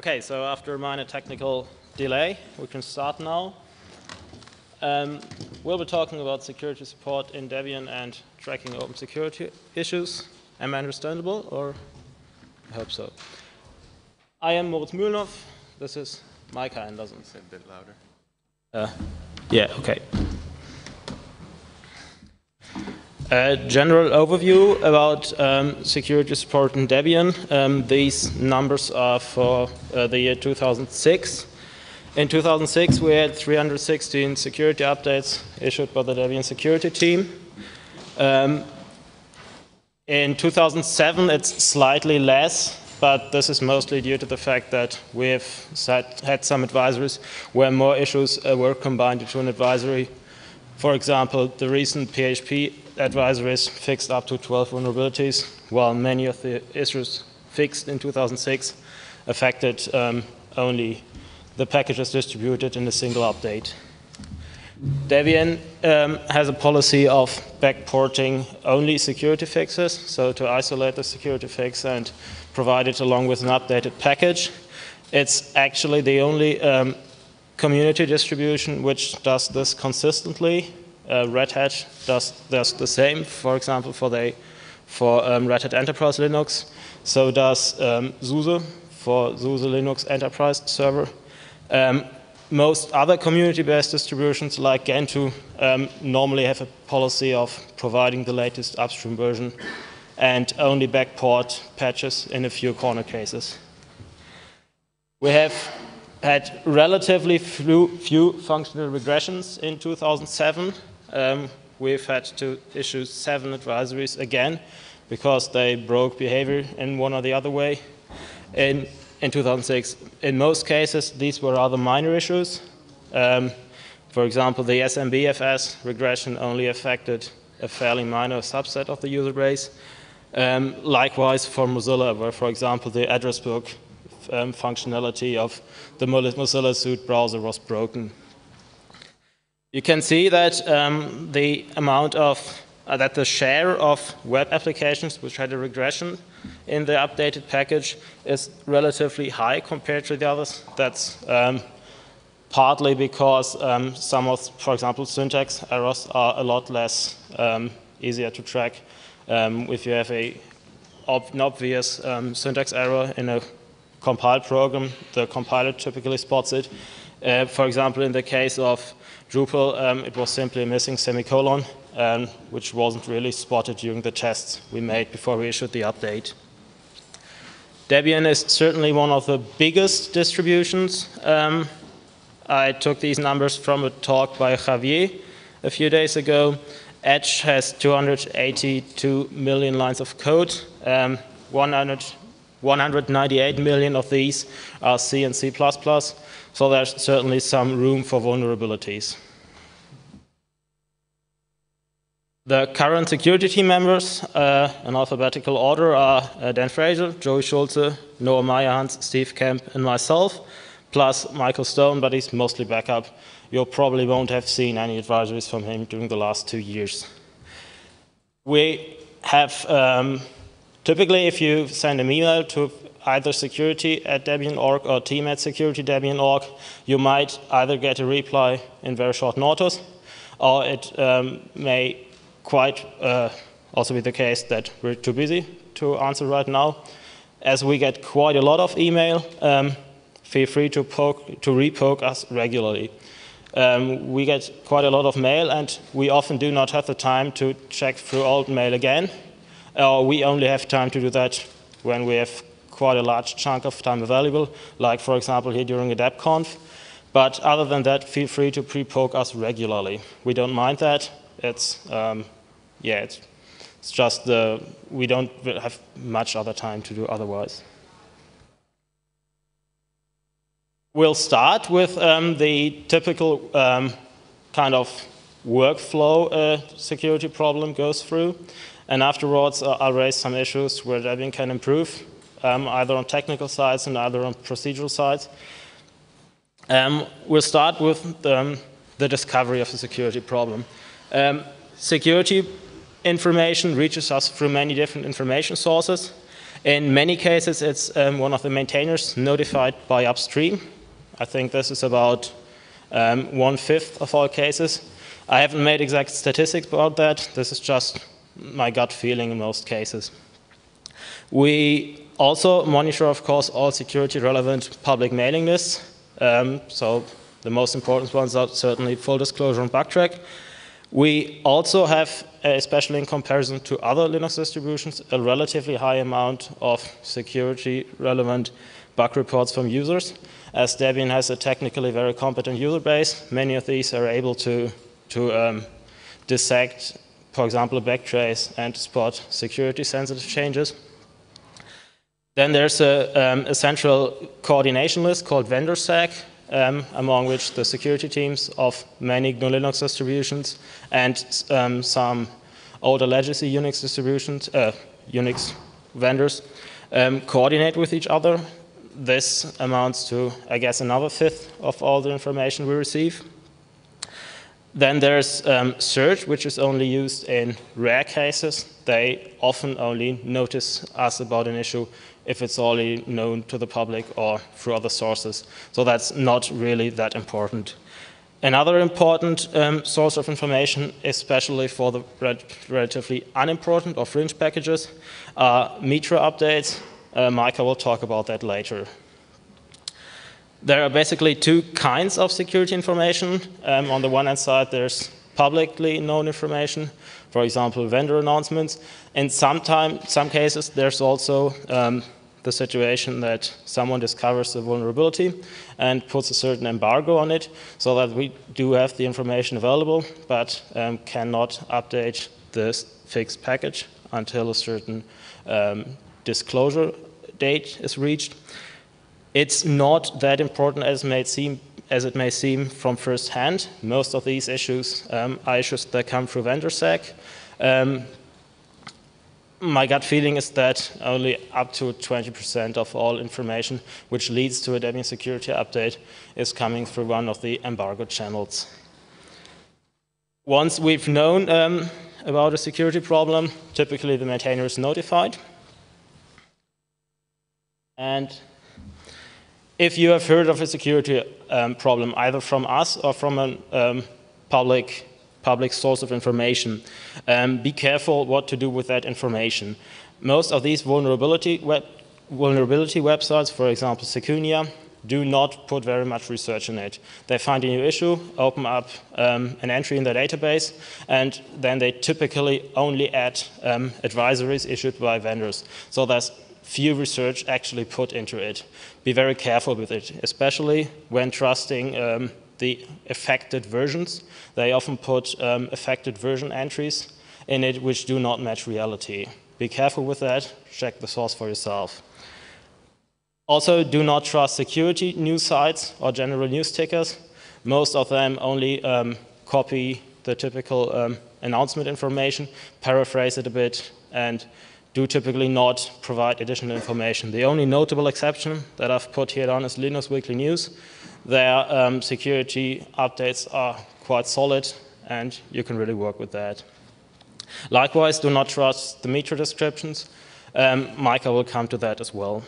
Okay, so after a minor technical delay, we can start now. Um, we'll be talking about security support in Debian and tracking open security issues. Am I understandable, or I hope so. I am Moritz Mühlenhoff. This is Micah Anderson. Say a bit louder. Uh, yeah, okay. A general overview about um, security support in Debian. Um, these numbers are for uh, the year 2006. In 2006, we had 316 security updates issued by the Debian security team. Um, in 2007, it's slightly less, but this is mostly due to the fact that we've had some advisories where more issues uh, were combined into an advisory. For example, the recent PHP advisories fixed up to 12 vulnerabilities, while many of the issues fixed in 2006 affected um, only the packages distributed in a single update. Debian um, has a policy of backporting only security fixes, so to isolate the security fix and provide it along with an updated package. It's actually the only um, community distribution which does this consistently. Uh, Red Hat does, does the same, for example, for, the, for um, Red Hat Enterprise Linux. So does um, SUSE for SUSE Linux Enterprise Server. Um, most other community-based distributions like Gentoo um, normally have a policy of providing the latest upstream version and only backport patches in a few corner cases. We have had relatively few, few functional regressions in 2007. Um, we've had to issue seven advisories again because they broke behavior in one or the other way. In in 2006. In most cases, these were rather minor issues. Um, for example, the SMBFS regression only affected a fairly minor subset of the user base. Um, likewise for Mozilla, where, for example, the address book um, functionality of the Mozilla Suite browser was broken. You can see that um, the amount of uh, that the share of web applications which had a regression in the updated package is relatively high compared to the others. That's um, partly because um, some of, for example, syntax errors are a lot less um, easier to track. Um, if you have a ob an obvious um, syntax error in a compiled program, the compiler typically spots it. Uh, for example, in the case of Drupal, um, it was simply a missing semicolon, um, which wasn't really spotted during the tests we made before we issued the update. Debian is certainly one of the biggest distributions. Um, I took these numbers from a talk by Javier a few days ago. Etch has 282 million lines of code. Um, 100, 198 million of these are C and C++, so there's certainly some room for vulnerabilities. The current security team members, uh, in alphabetical order, are uh, Dann Frazier, Joey Schulze, Noah Meyerhans, Steve Kemp, and myself, plus Michael Stone, but he's mostly backup. You probably won't have seen any advisories from him during the last two years. We have, um, typically, if you send an email to either security at Debian.org or team at security.debian.org, you might either get a reply in very short notice, or it um, may quite uh, also be the case that we're too busy to answer right now. As we get quite a lot of email, um, feel free to, poke, to repoke us regularly. Um, we get quite a lot of mail, and we often do not have the time to check through old mail again. Or we only have time to do that when we have quite a large chunk of time available, like, for example, here during a DebConf. But other than that, feel free to pre-poke us regularly. We don't mind that. It's, um, yeah, it's, it's just the, we don't have much other time to do otherwise. We'll start with um, the typical um, kind of workflow uh, security problem goes through. And afterwards, uh, I'll raise some issues where Debian can improve, um, either on technical sides and either on procedural sides. Um, we'll start with um, the discovery of the security problem. Um, security information reaches us through many different information sources. In many cases, it's um, one of the maintainers notified by upstream. I think this is about um, one-fifth of all cases. I haven't made exact statistics about that. This is just my gut feeling in most cases. We also monitor, of course, all security relevant public mailing lists. Um, so the most important ones are certainly full disclosure and bugtraq. We also have, especially in comparison to other Linux distributions, a relatively high amount of security relevant bug reports from users. As Debian has a technically very competent user base, many of these are able to, to um, dissect, for example, a backtrace and spot security sensitive changes. Then there's a, um, a central coordination list called VendorSec, um, among which the security teams of many GNU Linux distributions and um, some older legacy Unix distributions, uh, Unix vendors, um, coordinate with each other. This amounts to, I guess, another fifth of all the information we receive. Then there's um, CERT, which is only used in rare cases. They often only notice us about an issue if it's already known to the public or through other sources. So that's not really that important. Another important um, source of information, especially for the relatively unimportant or fringe packages, are MITRE updates. Uh, Micah will talk about that later. There are basically two kinds of security information. Um, on the one hand side, there's publicly known information, for example, vendor announcements. In some, time, some cases, there's also um, the situation that someone discovers a vulnerability and puts a certain embargo on it so that we do have the information available but um, cannot update this fixed package until a certain um, disclosure date is reached. It's not that important as, may seem, as it may seem from first hand. Most of these issues um, are issues that come through VendorSec. Um, my gut feeling is that only up to 20% of all information which leads to a Debian security update is coming through one of the embargo channels. Once we've known um, about a security problem, typically the maintainer is notified. And if you have heard of a security um, problem, either from us or from a um, public, public source of information, um, be careful what to do with that information. Most of these vulnerability, web, vulnerability websites, for example, Secunia, do not put very much research in it. They find a new issue, open up um, an entry in their database, and then they typically only add um, advisories issued by vendors. So there's few research actually put into it. Be very careful with it, especially when trusting um, the affected versions. They often put um, affected version entries in it which do not match reality. Be careful with that, check the source for yourself. Also, do not trust security news sites or general news tickers. Most of them only um, copy the typical um, announcement information, paraphrase it a bit, and do typically not provide additional information. The only notable exception that I've put here down is Linux Weekly News. Their um, security updates are quite solid and you can really work with that. Likewise, do not trust the MITRE descriptions. Um, Micah will come to that as well.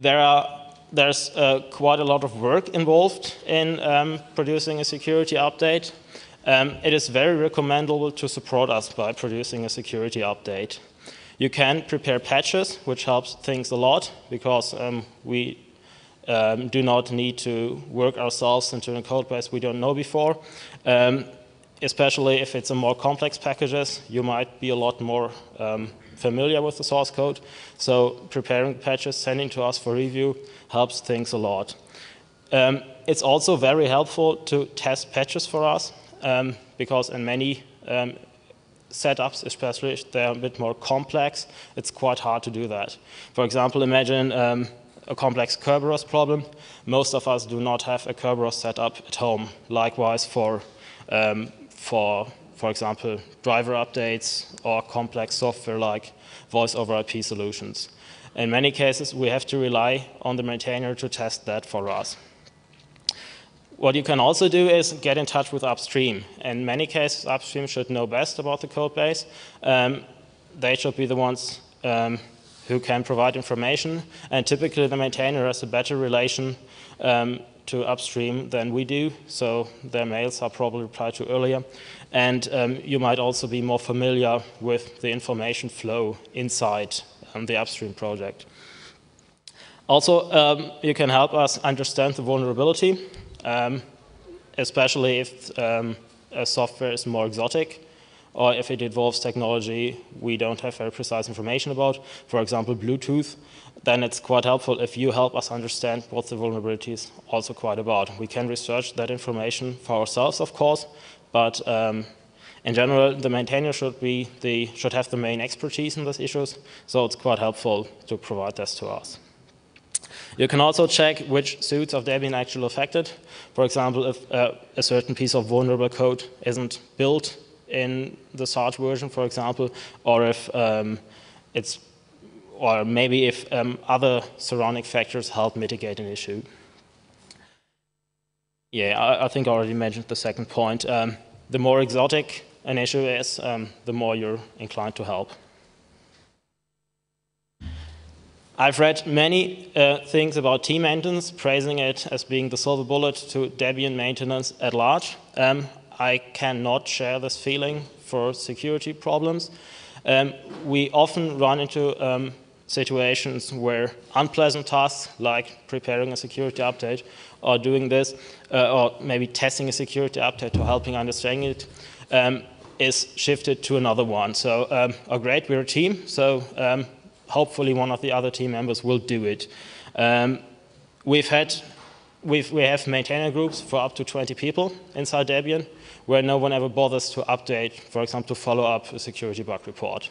There are, there's uh, quite a lot of work involved in um, producing a security update. Um, it is very recommendable to support us by producing a security update. You can prepare patches, which helps things a lot because um, we um, do not need to work ourselves into a code base we don't know before. Um, especially if it's a more complex packages, you might be a lot more um, familiar with the source code. So preparing patches, sending to us for review helps things a lot. Um, it's also very helpful to test patches for us um, because in many um, setups, especially if they're a bit more complex, it's quite hard to do that. For example, imagine um, a complex Kerberos problem. Most of us do not have a Kerberos setup at home. Likewise for, um, for, for example, driver updates or complex software like voice over IP solutions. In many cases, we have to rely on the maintainer to test that for us. What you can also do is get in touch with upstream. In many cases, upstream should know best about the code base. Um, they should be the ones um, who can provide information, and typically the maintainer has a better relation um, to upstream than we do, so their mails are probably replied to earlier. And um, you might also be more familiar with the information flow inside um, the upstream project. Also, um, you can help us understand the vulnerability, um, especially if um, a software is more exotic or if it involves technology we don't have very precise information about, for example, Bluetooth, then it's quite helpful if you help us understand what the vulnerability is also quite about. We can research that information for ourselves, of course, but um, in general, the maintainer should be the should have the main expertise in these issues, so it's quite helpful to provide this to us. You can also check which suits of Debian actually affected. For example, if uh, a certain piece of vulnerable code isn't built in the Sarge version, for example, or if um, it's, or maybe if um, other surrounding factors help mitigate an issue. Yeah, I, I think I already mentioned the second point. Um, the more exotic an issue is, um, the more you're inclined to help. I've read many uh, things about team maintenance, praising it as being the silver bullet to Debian maintenance at large. Um, I cannot share this feeling for security problems. Um, we often run into um, situations where unpleasant tasks like preparing a security update or doing this, uh, or maybe testing a security update or helping understanding it, um, is shifted to another one. So, oh great, we're a team, so um, hopefully one of the other team members will do it. Um, we've had, we've, we have maintainer groups for up to 20 people inside Debian where no one ever bothers to update, for example, to follow up a security bug report.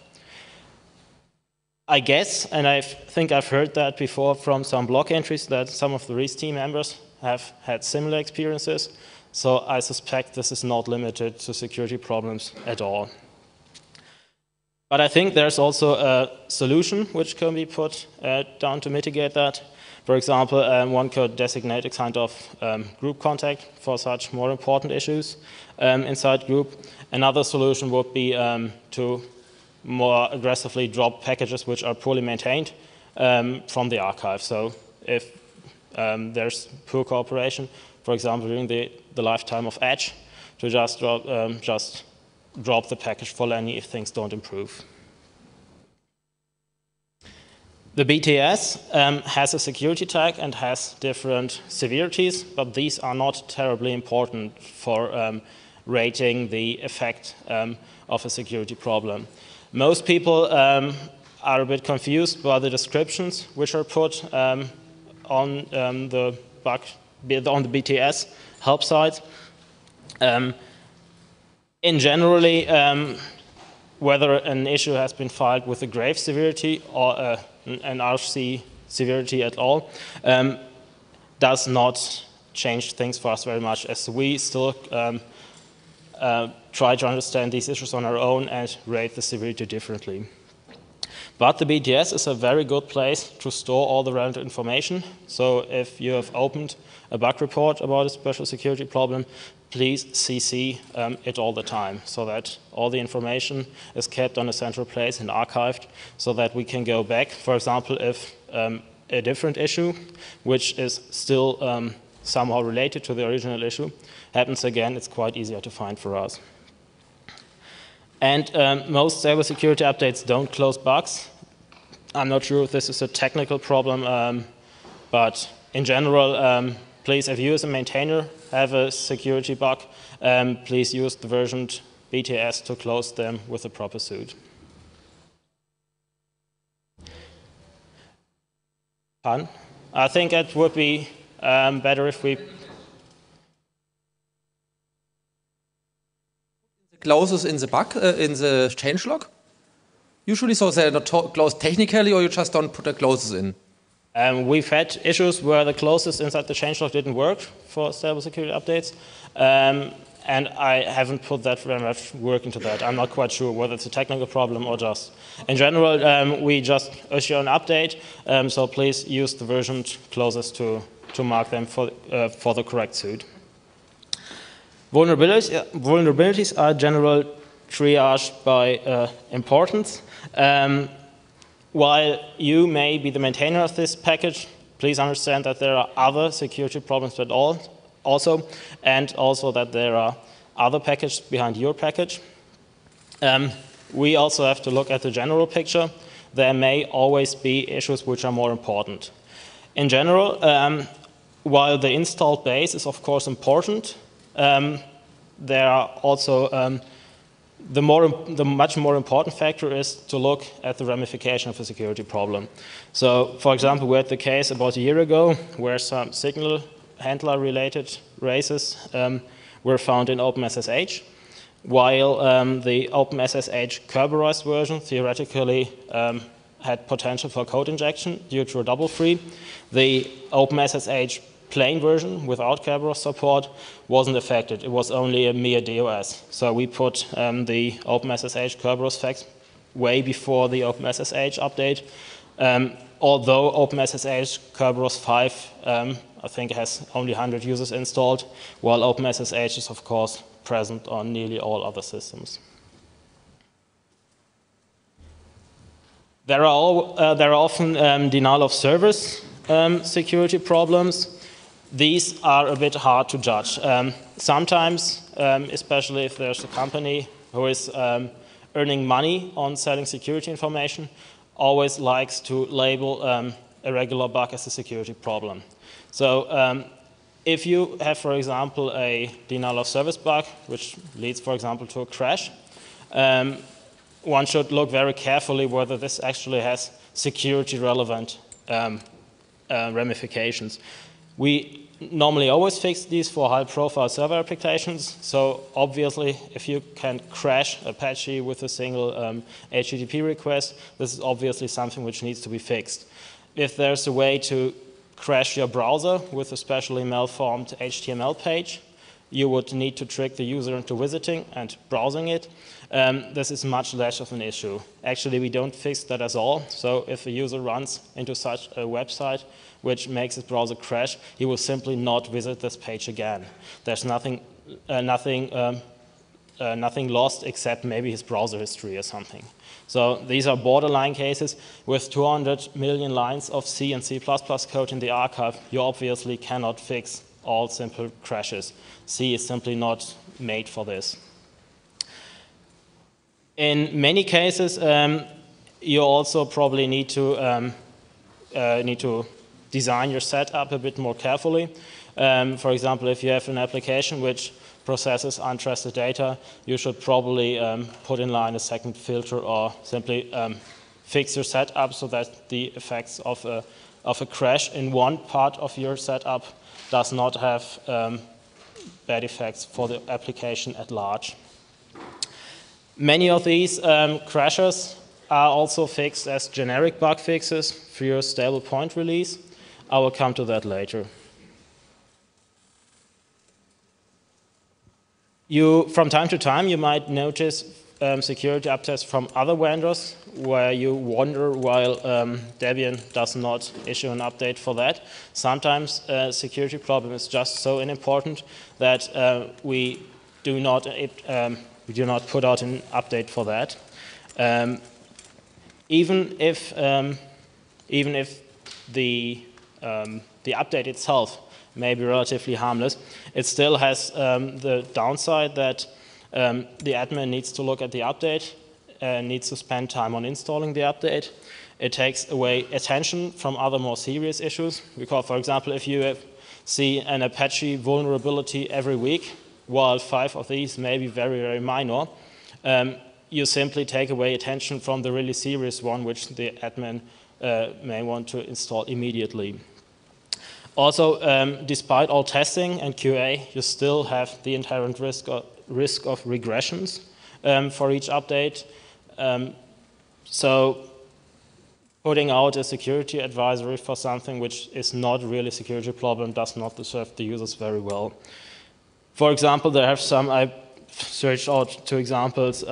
I guess, and I think I've heard that before from some blog entries, that some of the REAST team members have had similar experiences. So I suspect this is not limited to security problems at all. But I think there's also a solution which can be put uh, down to mitigate that. For example, um, one could designate a kind of um, group contact for such more important issues um, inside group. Another solution would be um, to more aggressively drop packages which are poorly maintained um, from the archive. So if um, there's poor cooperation, for example, during the, the lifetime of Etch, to just drop, just drop the package for Lenny if things don't improve. The BTS um, has a security tag and has different severities, but these are not terribly important for um, rating the effect um, of a security problem. Most people um, are a bit confused by the descriptions which are put um, on um, the bug, on the BTS help site. In generally, whether an issue has been filed with a grave severity or a an RC severity at all, um, does not change things for us very much as we still um, uh, try to understand these issues on our own and rate the severity differently. But the BTS is a very good place to store all the relevant information. So if you have opened a bug report about a special security problem, please CC um, it all the time so that all the information is kept on a central place and archived so that we can go back. For example, if um, a different issue, which is still um, somehow related to the original issue, happens again, it's quite easier to find for us. And um, most cybersecurity updates don't close bugs. I'm not sure if this is a technical problem, um, but in general, um, please, if you as a maintainer have a security bug, um, please use the versioned BTS to close them with a proper suit. Fun. I think it would be um, better if we clauses in the bug, uh, in the changelog? Usually, so they're not closed technically, or you just don't put the clauses in? Um, we've had issues where the clauses inside the changelog didn't work for stable security updates. Um, and I haven't put that very much work into that. I'm not quite sure whether it's a technical problem or just. In general, um, we just issue an update, um, so please use the version clauses to, to mark them for, uh, for the correct suit. Vulnerabilities, vulnerabilities are general triaged by uh, importance. Um, while you may be the maintainer of this package, please understand that there are other security problems with all also, and also that there are other packages behind your package. Um, we also have to look at the general picture. There may always be issues which are more important. In general, um, while the installed base is of course important, um, there are also um, the, more, the much more important factor is to look at the ramification of a security problem. So, for example, we had the case about a year ago where some signal handler related races um, were found in OpenSSH, while um, the OpenSSH Kerberos version theoretically um, had potential for code injection due to a double free. The OpenSSH plain version without Kerberos support wasn't affected. It was only a mere DOS. So we put um, the OpenSSH Kerberos facts way before the OpenSSH update. Um, although OpenSSH Kerberos 5, um, I think, has only 100 users installed, while OpenSSH is, of course, present on nearly all other systems. There are, all, uh, there are often um, denial of service um, security problems these are a bit hard to judge. Um, sometimes, um, especially if there's a company who is um, earning money on selling security information, always likes to label um, a regular bug as a security problem. So um, if you have, for example, a denial of service bug, which leads, for example, to a crash, um, one should look very carefully whether this actually has security relevant uh, ramifications. We normally always fix these for high profile server applications. So obviously, if you can crash Apache with a single um, HTTP request, this is obviously something which needs to be fixed. If there's a way to crash your browser with a specially malformed HTML page, you would need to trick the user into visiting and browsing it. Um, this is much less of an issue. Actually, we don't fix that at all. So if a user runs into such a website, which makes his browser crash, he will simply not visit this page again. There's nothing, uh, nothing, um, uh, nothing lost except maybe his browser history or something. So these are borderline cases. With 200 million lines of C and C++ code in the archive, you obviously cannot fix all simple crashes. C is simply not made for this. In many cases, um, you also probably need to um, uh, need to design your setup a bit more carefully. Um, for example, if you have an application which processes untrusted data, you should probably um, put in line a second filter or simply um, fix your setup so that the effects of a, of a crash in one part of your setup does not have um, bad effects for the application at large. Many of these um, crashes are also fixed as generic bug fixes for your stable point release. I will come to that later. You, from time to time, you might notice um, security updates from other vendors where you wonder why um, Debian does not issue an update for that. Sometimes a security problem is just so unimportant that uh, we do not it, um, we do not put out an update for that. Um, even if um, even if the um, the update itself may be relatively harmless, it still has um, the downside that um, the admin needs to look at the update, uh, needs to spend time on installing the update. It takes away attention from other more serious issues. Because, for example, if you see an Apache vulnerability every week, while five of these may be very, very minor, um, you simply take away attention from the really serious one, which the admin may want to install immediately. Also, um, despite all testing and QA, you still have the inherent risk of, risk of regressions um, for each update. Um, so putting out a security advisory for something which is not really a security problem does not serve the users very well. For example, there have some, I searched out two examples.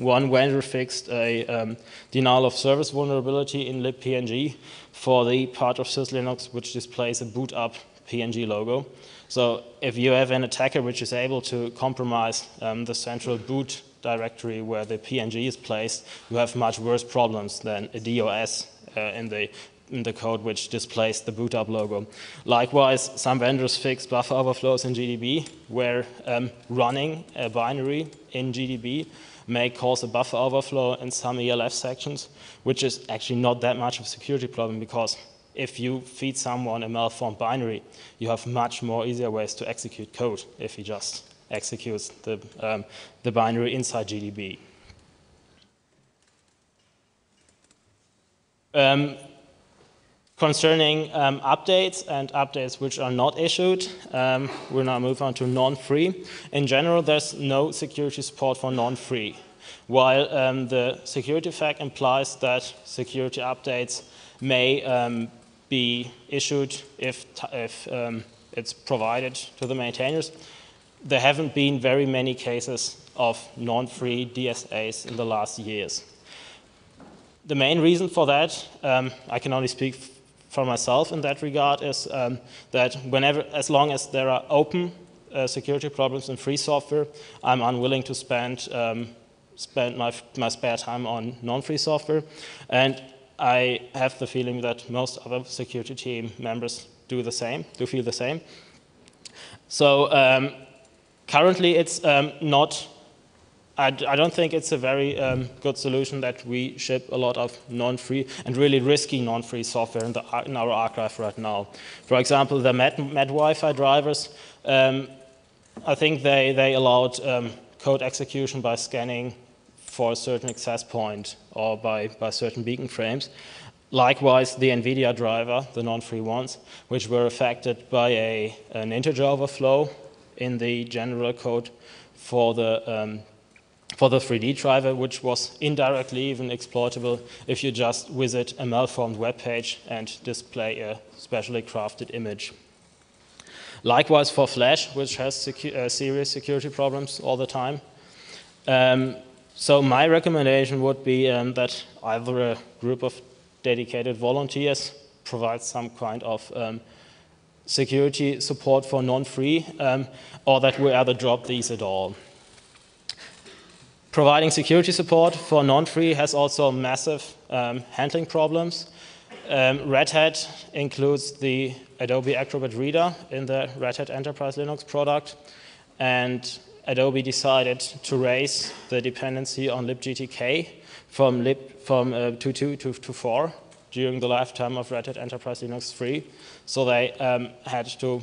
One vendor fixed a um, denial of service vulnerability in libpng for the part of syslinux which displays a boot up PNG logo. So if you have an attacker which is able to compromise um, the central boot directory where the PNG is placed, you have much worse problems than a DOS uh, in the in the code which displays the boot up logo. Likewise, some vendors fix buffer overflows in GDB, where um, running a binary in GDB may cause a buffer overflow in some ELF sections, which is actually not that much of a security problem because if you feed someone a malformed binary, you have much more easier ways to execute code if he just executes the, um, the binary inside GDB. Um, concerning um, updates and updates which are not issued, um, we'll now move on to non-free. In general, there's no security support for non-free, while um, the security FAQ implies that security updates may um, be issued if, if um, it's provided to the maintainers there haven't been very many cases of non-free DSAs in the last years. The main reason for that, um, I can only speak for myself in that regard, is um, that whenever, as long as there are open uh, security problems in free software, I'm unwilling to spend um, spend my, my spare time on non-free software. And I have the feeling that most other security team members do the same, do feel the same. So um, Currently, it's um, not, I, I, don't think it's a very um, good solution that we ship a lot of non-free and really risky non-free software in, the, in, our archive right now. For example, the Met, MadWifi drivers, um, I think they, they allowed um, code execution by scanning for a certain access point or by, by certain beacon frames. Likewise, the NVIDIA driver, the non-free ones, which were affected by a, an integer overflow in the general code for the um, for the 3D driver, which was indirectly even exploitable if you just visit a malformed web page and display a specially crafted image. Likewise for Flash, which has secu uh, serious security problems all the time. Um, so my recommendation would be um, that either a group of dedicated volunteers provides some kind of um, security support for non-free, um, or that we either drop these at all. Providing security support for non-free has also massive um, handling problems. Um, Red Hat includes the Adobe Acrobat Reader in the Red Hat Enterprise Linux product, and Adobe decided to raise the dependency on libgtk from, lib, from uh, 2.2 to, to 4 during the lifetime of Red Hat Enterprise Linux 3. So they um, had to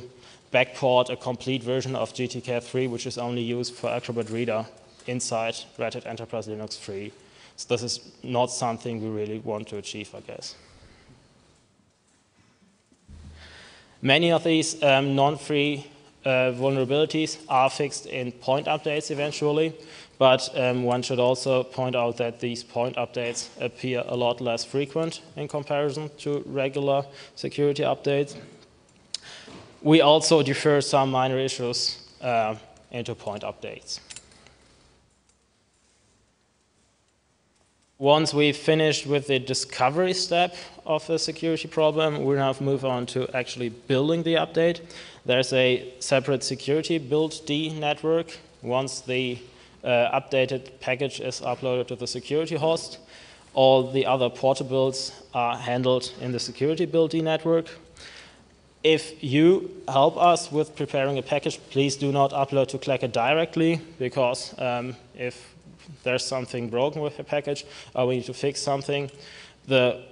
backport a complete version of GTK3, which is only used for Acrobat Reader inside Red Hat Enterprise Linux 3. So this is not something we really want to achieve, I guess. Many of these um, non-free uh, vulnerabilities are fixed in point updates eventually, but um, one should also point out that these point updates appear a lot less frequent in comparison to regular security updates. We also defer some minor issues uh, into point updates. Once we've finished with the discovery step of a security problem, we now move on to actually building the update. There's a separate security buildd network. Once the uh, updated package is uploaded to the security host. All the other portables are handled in the security buildd network. If you help us with preparing a package, please do not upload to Klecker directly because um, if there's something broken with the package or we need to fix something, the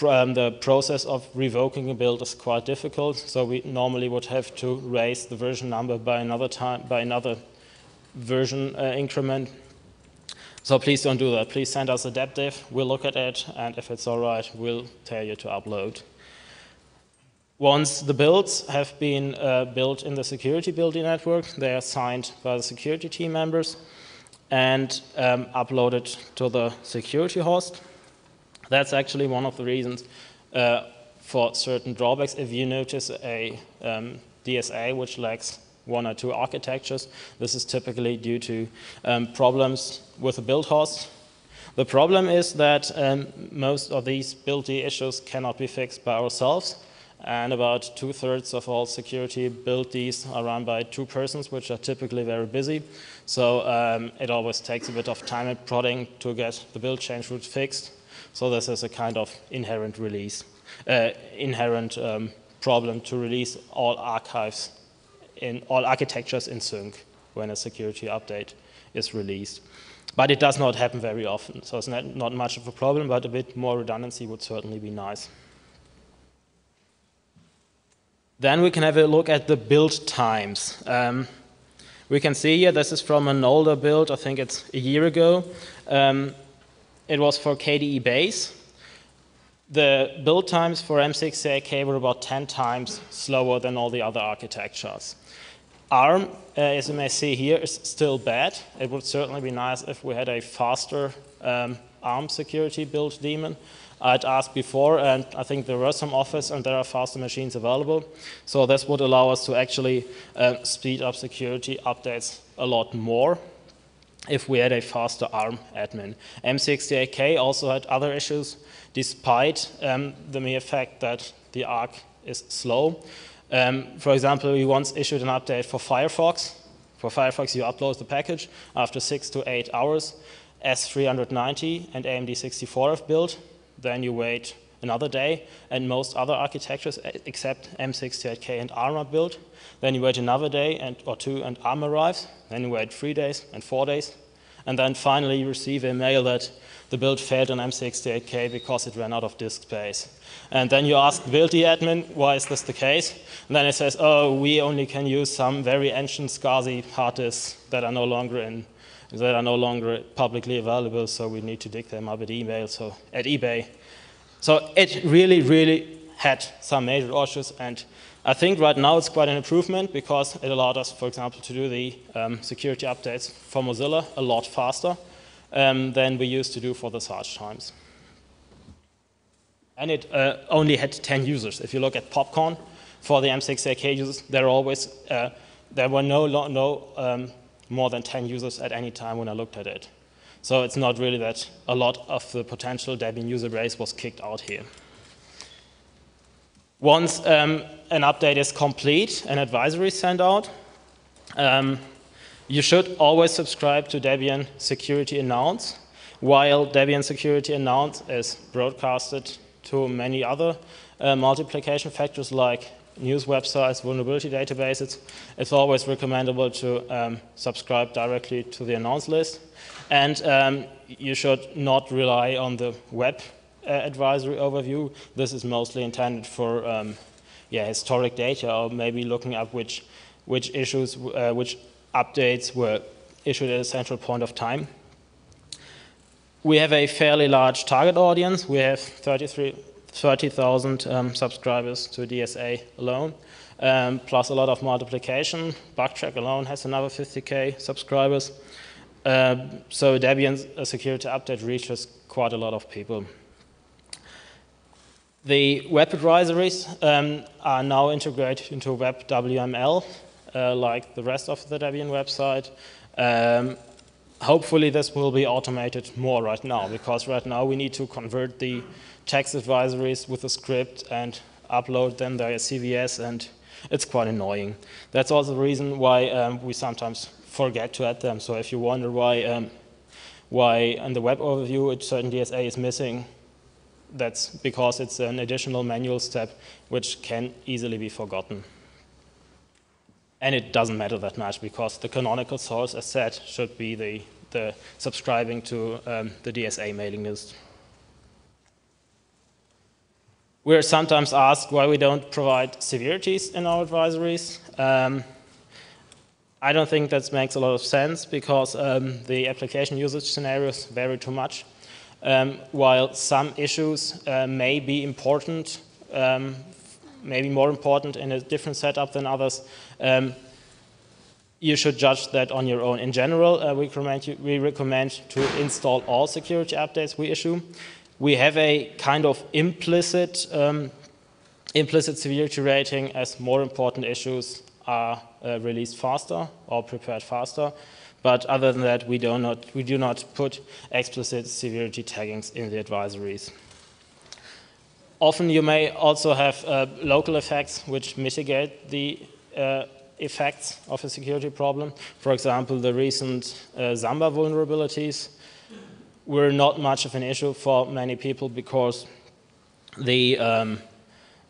um, the process of revoking a build is quite difficult. So we normally would have to raise the version number by another time by another version uh, increment. So please don't do that. Please send us a debdiff. We'll look at it, and if it's all right, we'll tell you to upload. Once the builds have been uh, built in the security building network, they are signed by the security team members and um, it to the security host. That's actually one of the reasons uh, for certain drawbacks. If you notice a um, DSA which lacks one or two architectures. This is typically due to um, problems with the build host. The problem is that um, most of these build issues cannot be fixed by ourselves, and about two-thirds of all security builds are run by two persons, which are typically very busy. So um, it always takes a bit of time and prodding to get the build chroot fixed. So this is a kind of inherent release, uh, inherent um, problem to release all archives in all architectures in sync when a security update is released. But it does not happen very often, so it's not, not much of a problem, but a bit more redundancy would certainly be nice. Then we can have a look at the build times. Um, we can see here, this is from an older build, I think it's a year ago. Um, it was for KDE base. The build times for M68K were about 10 times slower than all the other architectures. ARM, uh, as you may see here, is still bad. It would certainly be nice if we had a faster um, ARM security build daemon. I'd asked before, and I think there were some offers and there are faster machines available. So this would allow us to actually uh, speed up security updates a lot more if we had a faster ARM admin. M68K also had other issues, despite um, the mere fact that the ARC is slow. Um, for example, we once issued an update for Firefox. For Firefox, you upload the package after six to eight hours. S390 and AMD 64 have built then you wait another day, and most other architectures except M68K and ARM are built. Then you wait another day and, or two and ARM arrives. Then you wait three days and four days. And then finally you receive a mail that the build failed on M68K because it ran out of disk space. And then you ask build admin, why is this the case? And then it says, oh, we only can use some very ancient SCSI hard disks that are no longer in that are no longer publicly available, so we need to dig them up at email, so at eBay. So it really, really had some major issues, and I think right now it's quite an improvement because it allowed us, for example, to do the um, security updates for Mozilla a lot faster um, than we used to do for the search times. And it uh, only had 10 users. If you look at popcon, for the M68K users, there always uh, there were no, no um, more than 10 users at any time when I looked at it. So it's not really that a lot of the potential Debian user base was kicked out here. Once um, an update is complete, an advisory is sent out. Um, you should always subscribe to Debian Security Announce, while Debian Security Announce is broadcasted to many other uh, multiplication factors like news websites, vulnerability databases, it's always recommendable to um, subscribe directly to the announce list. And um, you should not rely on the web uh, advisory overview. This is mostly intended for um, yeah, historic data or maybe looking up which, which issues, uh, which updates were issued at a central point of time. We have a fairly large target audience. We have 33, 30,000 um, subscribers to DSA alone, um, plus a lot of multiplication. Bugtraq alone has another 50k subscribers. Uh, so Debian security update reaches quite a lot of people. The web advisories um, are now integrated into WebWML, uh, like the rest of the Debian website. Um, hopefully this will be automated more right now, because right now we need to convert the text advisories with a script and upload them via CVS, and it's quite annoying. That's also the reason why um, we sometimes forget to add them. So if you wonder why, um, why in the web overview a certain DSA is missing, that's because it's an additional manual step which can easily be forgotten. And it doesn't matter that much because the canonical source, as said, should be the, the subscribing to um, the DSA mailing list. We're sometimes asked why we don't provide severities in our advisories. Um, I don't think that makes a lot of sense because um, the application usage scenarios vary too much. Um, while some issues uh, may be important, um, maybe more important in a different setup than others, um, you should judge that on your own. In general, uh, we, recommend you, we recommend to install all security updates we issue we have a kind of implicit, um, implicit severity rating as more important issues are uh, released faster or prepared faster. But other than that, we do not, we do not put explicit severity taggings in the advisories. often you may also have uh, local effects which mitigate the uh, effects of a security problem. For example, the recent uh, Samba vulnerabilities were not much of an issue for many people because the um,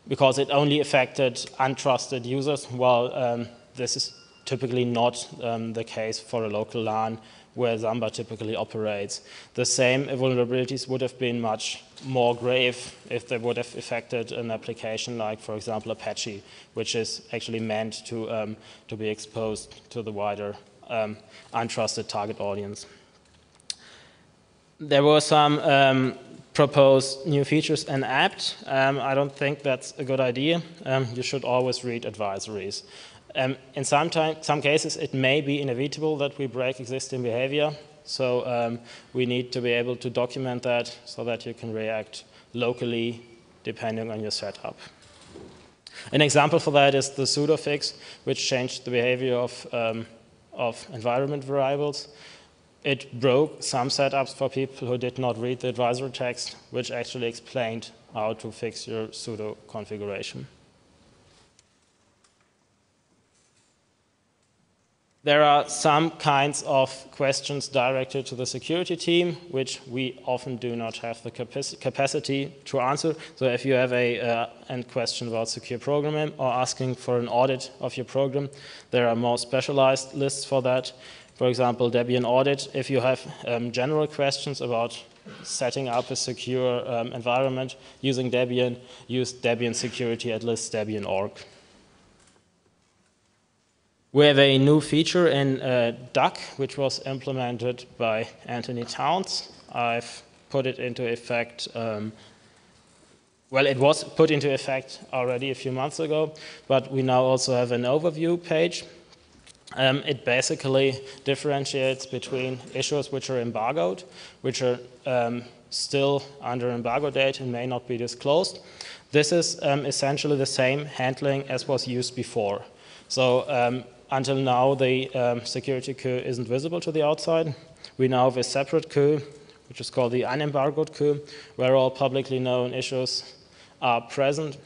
because it only affected untrusted users, while um, this is typically not um, the case for a local LAN where Samba typically operates. The same vulnerabilities would have been much more grave if they would have affected an application like, for example, Apache, which is actually meant to, um, to be exposed to the wider um, untrusted target audience. There were some um, proposed new features in apt. Um, I don't think that's a good idea. Um, you should always read advisories. Um, in some, time, some cases, it may be inevitable that we break existing behavior. So um, we need to be able to document that so that you can react locally depending on your setup. An example for that is the sudo fix, which changed the behavior of, um, of environment variables. It broke some setups for people who did not read the advisory text, which actually explained how to fix your sudo configuration. There are some kinds of questions directed to the security team, which we often do not have the capacity to answer. So if you have a uh, end question about secure programming or asking for an audit of your program, there are more specialized lists for that. For example, Debian audit, if you have um, general questions about setting up a secure um, environment using Debian, use Debian security at list Debian.org. We have a new feature in uh, dak, which was implemented by Anthony Towns. I've put it into effect, um, well, it was put into effect already a few months ago, but we now also have an overview page. Um, it basically differentiates between issues which are embargoed, which are um, still under embargo date and may not be disclosed. This is um, essentially the same handling as was used before. So um, until now, the um, security queue isn't visible to the outside. We now have a separate queue, which is called the unembargoed queue, where all publicly known issues are present,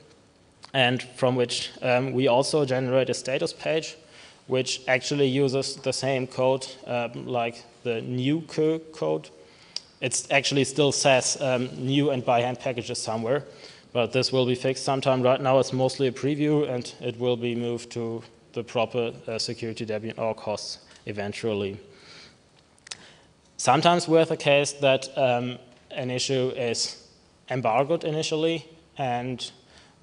and from which um, we also generate a status page, which actually uses the same code um, like the new code. It actually still says um, new and by hand packages somewhere, but this will be fixed sometime. Right now, it's mostly a preview, and it will be moved to the proper uh, security Debian org hosts eventually. Sometimes we have a case that um, an issue is embargoed initially and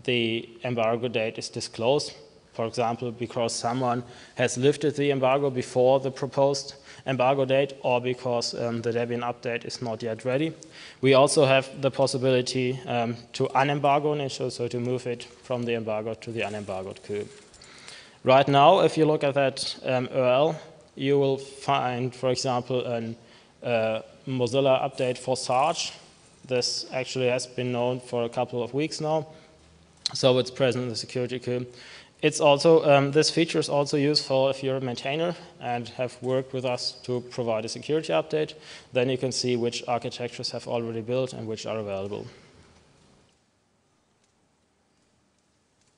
the embargo date is disclosed. For example, because someone has lifted the embargo before the proposed embargo date or because um, the Debian update is not yet ready. We also have the possibility um, to unembargo an issue, so to move it from the embargo to the unembargoed queue. Right now, if you look at that um, URL, you will find, for example, a uh, Mozilla update for Sarge. This actually has been known for a couple of weeks now, so it's present in the security queue. It's also, um, this feature is also useful if you're a maintainer and have worked with us to provide a security update. Then you can see which architectures have already built and which are available.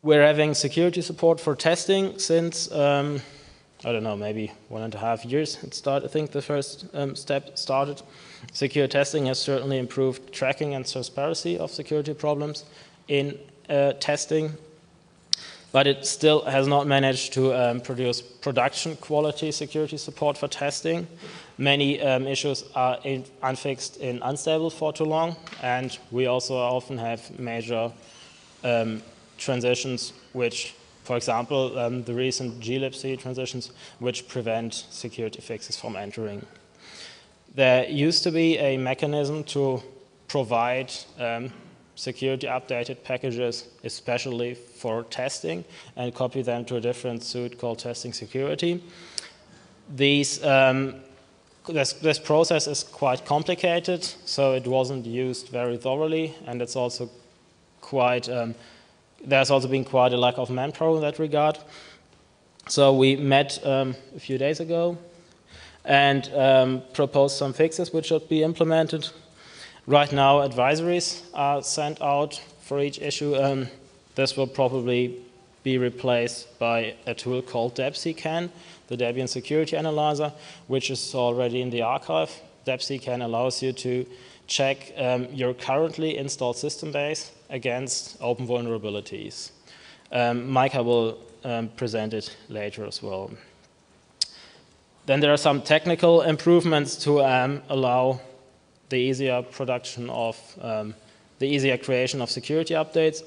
We're having security support for testing since, um, I don't know, maybe one and a half years. It started, I think the first um, step started. Secure testing has certainly improved tracking and transparency of security problems in uh, testing, but it still has not managed to um, produce production quality security support for testing. Many um, issues are in, unfixed in unstable for too long, and we also often have major um, transitions which, for example, um, the recent glibc transitions, which prevent security fixes from entering. There used to be a mechanism to provide um, security updated packages, especially for testing, and copy them to a different suite called testing security. These, um, this, this, process is quite complicated, so it wasn't used very thoroughly, and it's also quite um, there's also been quite a lack of manpower in that regard. So we met um, a few days ago and um, proposed some fixes which should be implemented. Right now, advisories are sent out for each issue. Um, this will probably be replaced by a tool called debsecan, the Debian Security Analyzer, which is already in the archive. debsecan allows you to check um, your currently installed system base against open vulnerabilities. Um, Micah will um, present it later as well. Then there are some technical improvements to um, allow the easier production of, um, the easier creation of security updates.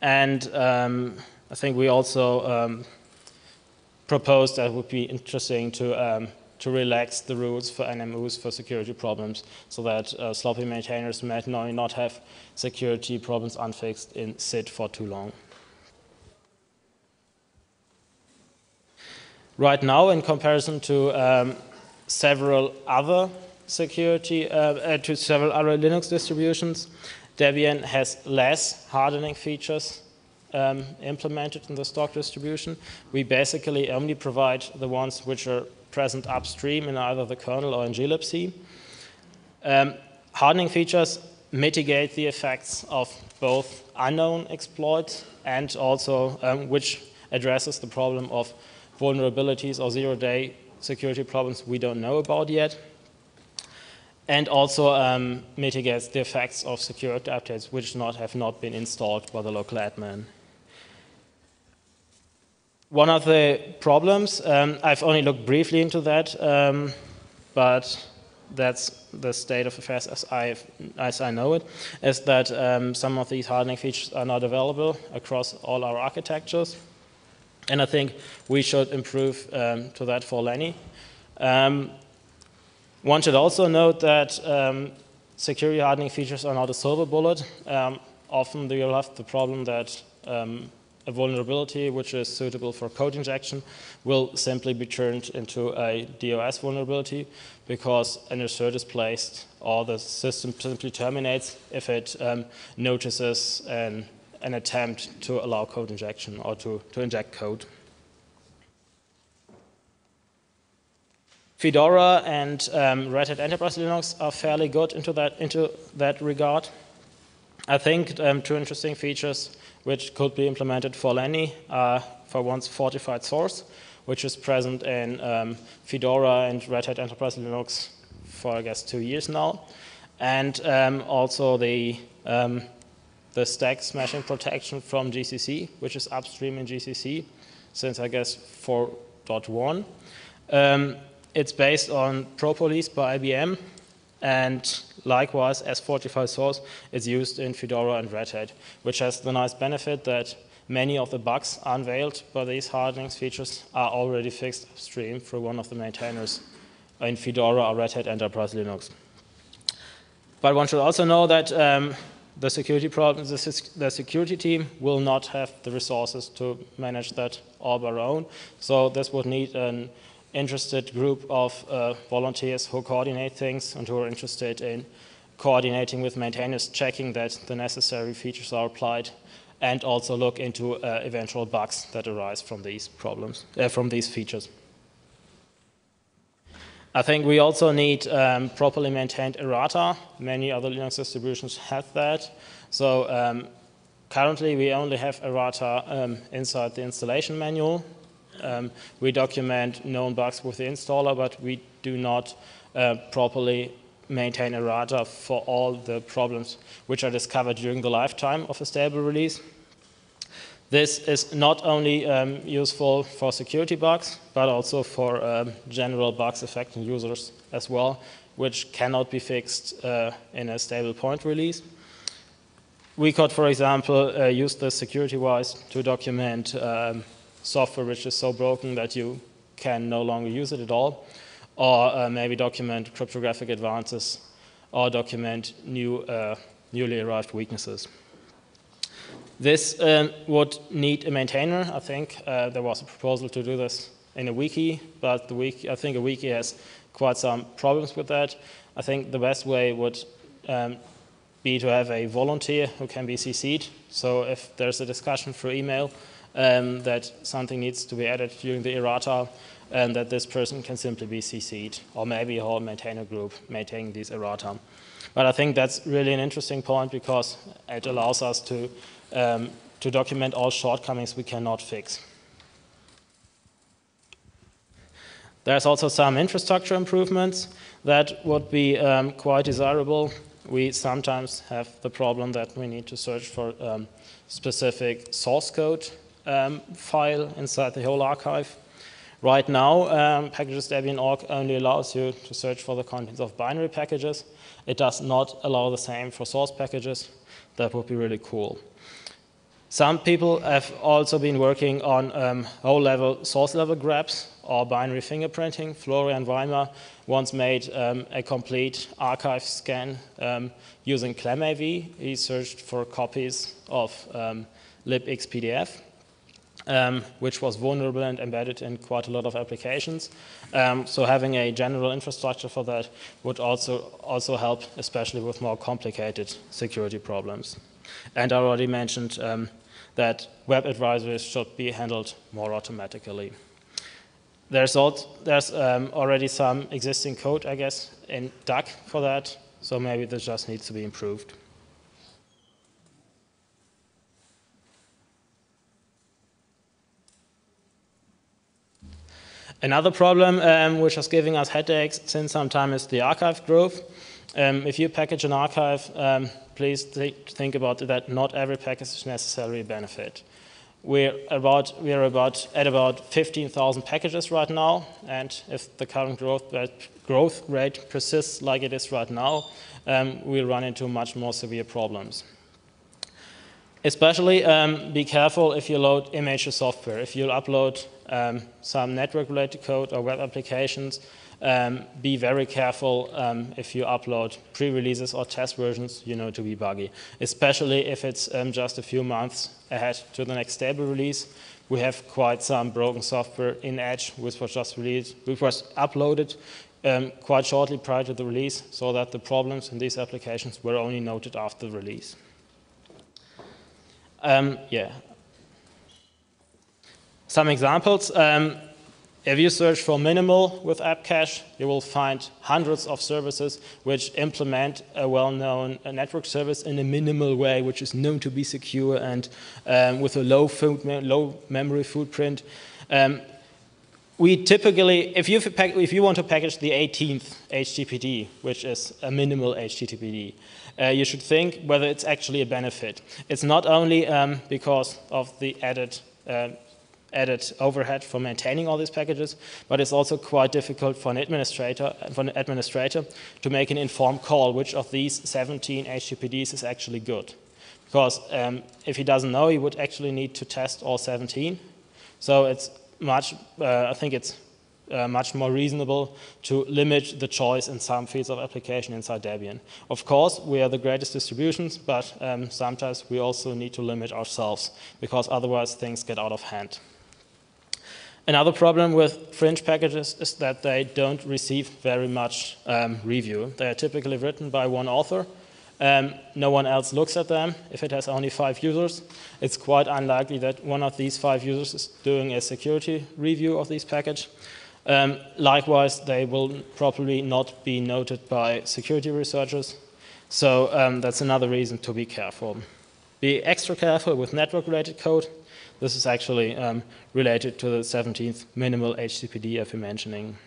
And um, I think we also um, proposed that would be interesting to, um, to relax the rules for NMUs for security problems so that uh, sloppy maintainers might not have security problems unfixed in SID for too long. Right now, in comparison to um, several other security, uh, to several other Linux distributions, Debian has less hardening features um, implemented in the stock distribution. We basically only provide the ones which are present upstream in either the kernel or in glibc. Um, hardening features mitigate the effects of both unknown exploits and also um, which addresses the problem of vulnerabilities or zero-day security problems we don't know about yet and also um, mitigates the effects of security updates which not, have not been installed by the local admin. One of the problems, um, I've only looked briefly into that, um, but that's the state of affairs as I, as I know it, is that um, some of these hardening features are not available across all our architectures. And I think we should improve um, to that for Lenny. Um, one should also note that um, security hardening features are not a silver bullet. often you'll have the problem that a vulnerability which is suitable for code injection will simply be turned into a DOS vulnerability because an assert is placed or the system simply terminates if it um, notices an, an attempt to allow code injection or to, to inject code. Fedora and um, Red Hat Enterprise Linux are fairly good into that, into that regard. I think um, two interesting features which could be implemented for Lenny uh, for once fortified source, which is present in um, Fedora and Red Hat Enterprise Linux for, I guess, two years now. And um, also the, um, the stack smashing protection from GCC, which is upstream in GCC since, I guess, 4.1. It's based on ProPolice by IBM, and likewise, FORTIFY_SOURCE, is used in Fedora and Red Hat, which has the nice benefit that many of the bugs unveiled by these hardening features are already fixed upstream through one of the maintainers in Fedora or Red Hat Enterprise Linux. But one should also know that um, the security problem, the, the, security team will not have the resources to manage that all by their own. So this would need an interested group of uh, volunteers who coordinate things and who are interested in coordinating with maintainers, checking that the necessary features are applied, and also look into uh, eventual bugs that arise from these problems, uh, from these features. I think we also need um, properly maintained errata. Many other Linux distributions have that. So um, currently we only have errata um, inside the installation manual. Um, we document known bugs with the installer, but we do not uh, properly maintain a errata for all the problems which are discovered during the lifetime of a stable release. This is not only um, useful for security bugs, but also for um, general bugs affecting users as well, which cannot be fixed uh, in a stable point release. We could, for example, uh, use this security-wise to document um, software which is so broken that you can no longer use it at all, or uh, maybe document cryptographic advances, or document new, uh, newly arrived weaknesses. This um, would need a maintainer. I think uh, there was a proposal to do this in a wiki, but the wiki, I think a wiki has quite some problems with that. I think the best way would um, be to have a volunteer who can be CC'd. So if there's a discussion through email, um, that something needs to be added during the errata and that this person can simply be CC'd, or maybe a whole maintainer group maintaining these errata. But I think that's really an interesting point because it allows us to, um, to document all shortcomings we cannot fix. There's also some infrastructure improvements that would be um, quite desirable. We sometimes have the problem that we need to search for um, specific source code um, file inside the whole archive. Right now, um, packages Debian org only allows you to search for the contents of binary packages. It does not allow the same for source packages. That would be really cool. Some people have also been working on um, level source level grabs or binary fingerprinting. Florian Weimer once made um, a complete archive scan um, using ClamAV. He searched for copies of um, libxpdf, um, which was vulnerable and embedded in quite a lot of applications. Um, so having a general infrastructure for that would also, also help, especially with more complicated security problems. And I already mentioned um, that web advisories should be handled more automatically. There's, also, there's um, already some existing code, I guess, in dak for that, so maybe this just needs to be improved. Another problem um, which is giving us headaches since some time is the archive growth. Um, if you package an archive, um, please th think about that not every package is necessarily a benefit. We're about, we're about at about 15,000 packages right now, and if the current growth rate, growth rate persists like it is right now, um, we'll run into much more severe problems. Especially um, be careful if you load image software. If you upload um, some network-related code or web applications, um, be very careful um, if you upload pre-releases or test versions, you know to be buggy, especially if it's um, just a few months ahead to the next stable release. We have quite some broken software in Etch, which was just released, which was uploaded um, quite shortly prior to the release, so that the problems in these applications were only noted after the release. Um, yeah. Some examples. Um, if you search for minimal with apt-cache, you will find hundreds of services which implement a well-known network service in a minimal way, which is known to be secure and um, with a low, food, low memory footprint. Um, we typically, if you, if you want to package the 18th HTTPD, which is a minimal HTTPD, uh, you should think whether it's actually a benefit. It's not only um, because of the added uh, added overhead for maintaining all these packages, but it's also quite difficult for an administrator, for an administrator to make an informed call which of these 17 HTTPDs is actually good. Because um, if he doesn't know, he would actually need to test all 17. So it's much, uh, I think it's uh, much more reasonable to limit the choice in some fields of application inside Debian. Of course, we are the greatest distributions, but um, sometimes we also need to limit ourselves because otherwise things get out of hand. Another problem with fringe packages is that they don't receive very much um, review. They are typically written by one author. Um, no one else looks at them. If it has only five users, it's quite unlikely that one of these five users is doing a security review of this package. Um, likewise, they will probably not be noted by security researchers. So um, that's another reason to be careful. Be extra careful with network-related code. This is actually um, related to the 17th minimal HTTPD I've been mentioning.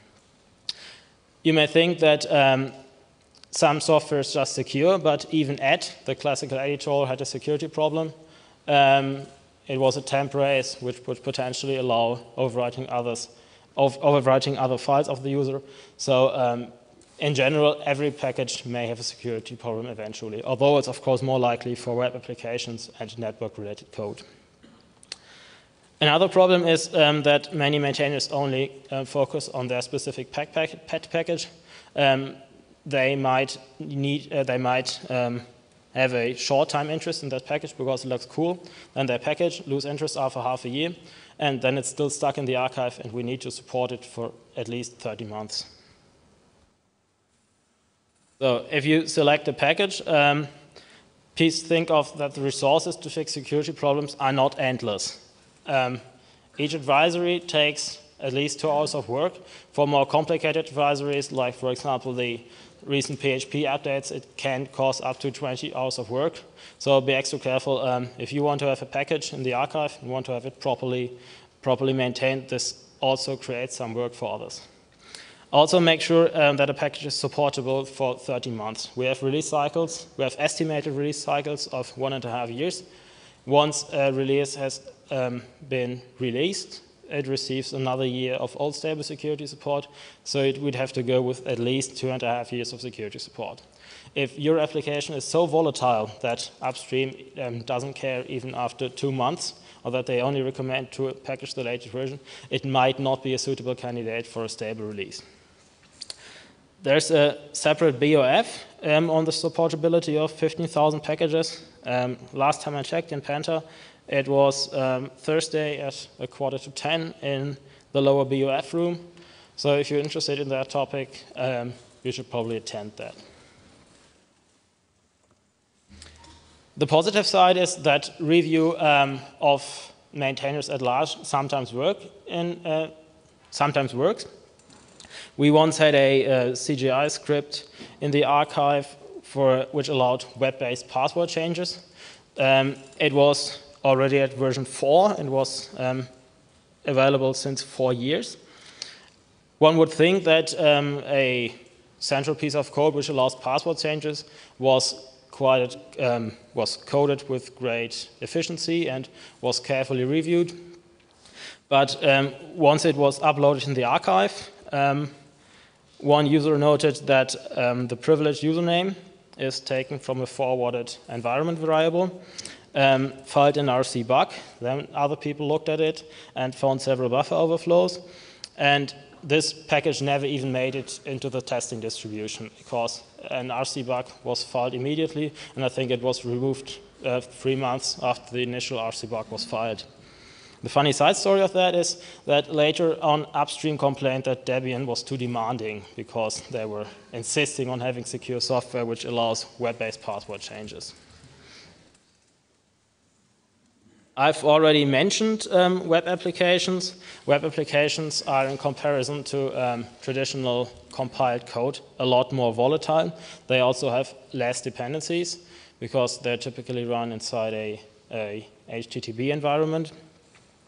You may think that um, some software is just secure, but even Ed, the classical editor, had a security problem. Um, it was a temp race, which would potentially allow overwriting others, overwriting other files of the user. So um, in general, every package may have a security problem eventually, although it's of course more likely for web applications and network-related code. Another problem is um, that many maintainers only uh, focus on their specific pack pack pet package. Um, they might need, uh, they might um, have a short time interest in that package because it looks cool, then their package lose interest after half a year, and then it's still stuck in the archive, and we need to support it for at least 30 months. So if you select a package, um, please think of that the resources to fix security problems are not endless. Um, each advisory takes at least two hours of work. For more complicated advisories, like for example the, recent PHP updates, it can cost up to 20 hours of work. So be extra careful. Um, if you want to have a package in the archive and want to have it properly, properly maintained, this also creates some work for others. Also make sure um, that a package is supportable for 30 months. We have release cycles, we have estimated release cycles of one and a half years. Once a release has um, been released, it receives another year of old stable security support, so it would have to go with at least two and a half years of security support. If your application is so volatile that upstream um, doesn't care even after two months, or that they only recommend to package the latest version, it might not be a suitable candidate for a stable release. There's a separate BOF um, on the supportability of 15,000 packages. Um, last time I checked in Penta, it was um, Thursday at a quarter to 10 in the lower BOF room. So if you're interested in that topic, um, you should probably attend that. The positive side is that review um, of maintainers at large sometimes work in, uh, sometimes works. We once had a, a CGI script in the archive for which allowed web-based password changes. Um, it was already at version 4 and was um, available since four years. One would think that um, a central piece of code which allows password changes was quite um, was coded with great efficiency and was carefully reviewed. But um, once it was uploaded in the archive, um, one user noted that um, the privileged username is taken from a forwarded environment variable, um, filed RC bug, Then other people looked at it and found several buffer overflows. And this package never even made it into the testing distribution because an RC bug was filed immediately, and I think it was removed uh, three months after the initial RC bug was filed. The funny side story of that is that later on upstream complained that Debian was too demanding because they were insisting on having secure software which allows web-based password changes. I've already mentioned um, web applications. Web applications are in comparison to um, traditional compiled code a lot more volatile. They also have less dependencies because they're typically run inside a, a HTTP environment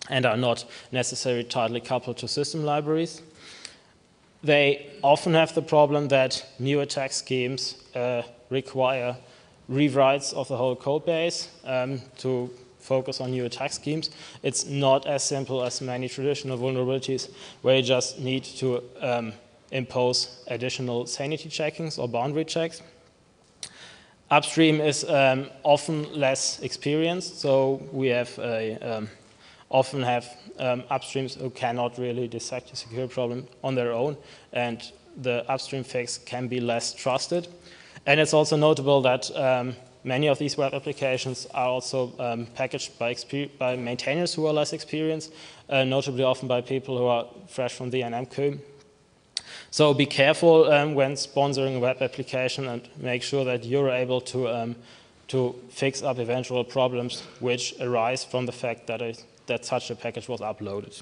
and are not necessarily tightly coupled to system libraries. They often have the problem that new attack schemes uh, require rewrites of the whole code base um, to focus on new attack schemes. It's not as simple as many traditional vulnerabilities where you just need to um, impose additional sanity checkings or boundary checks. Upstream is um, often less experienced, so we have a um, often have um, upstreams who cannot really dissect a secure problem on their own, and the upstream fix can be less trusted. And it's also notable that um, many of these web applications are also um, packaged by, by, maintainers who are less experienced, uh, notably often by people who are fresh from the NMQ. So be careful um, when sponsoring a web application and make sure that you're able to, um, to fix up eventual problems which arise from the fact that that such a package was uploaded.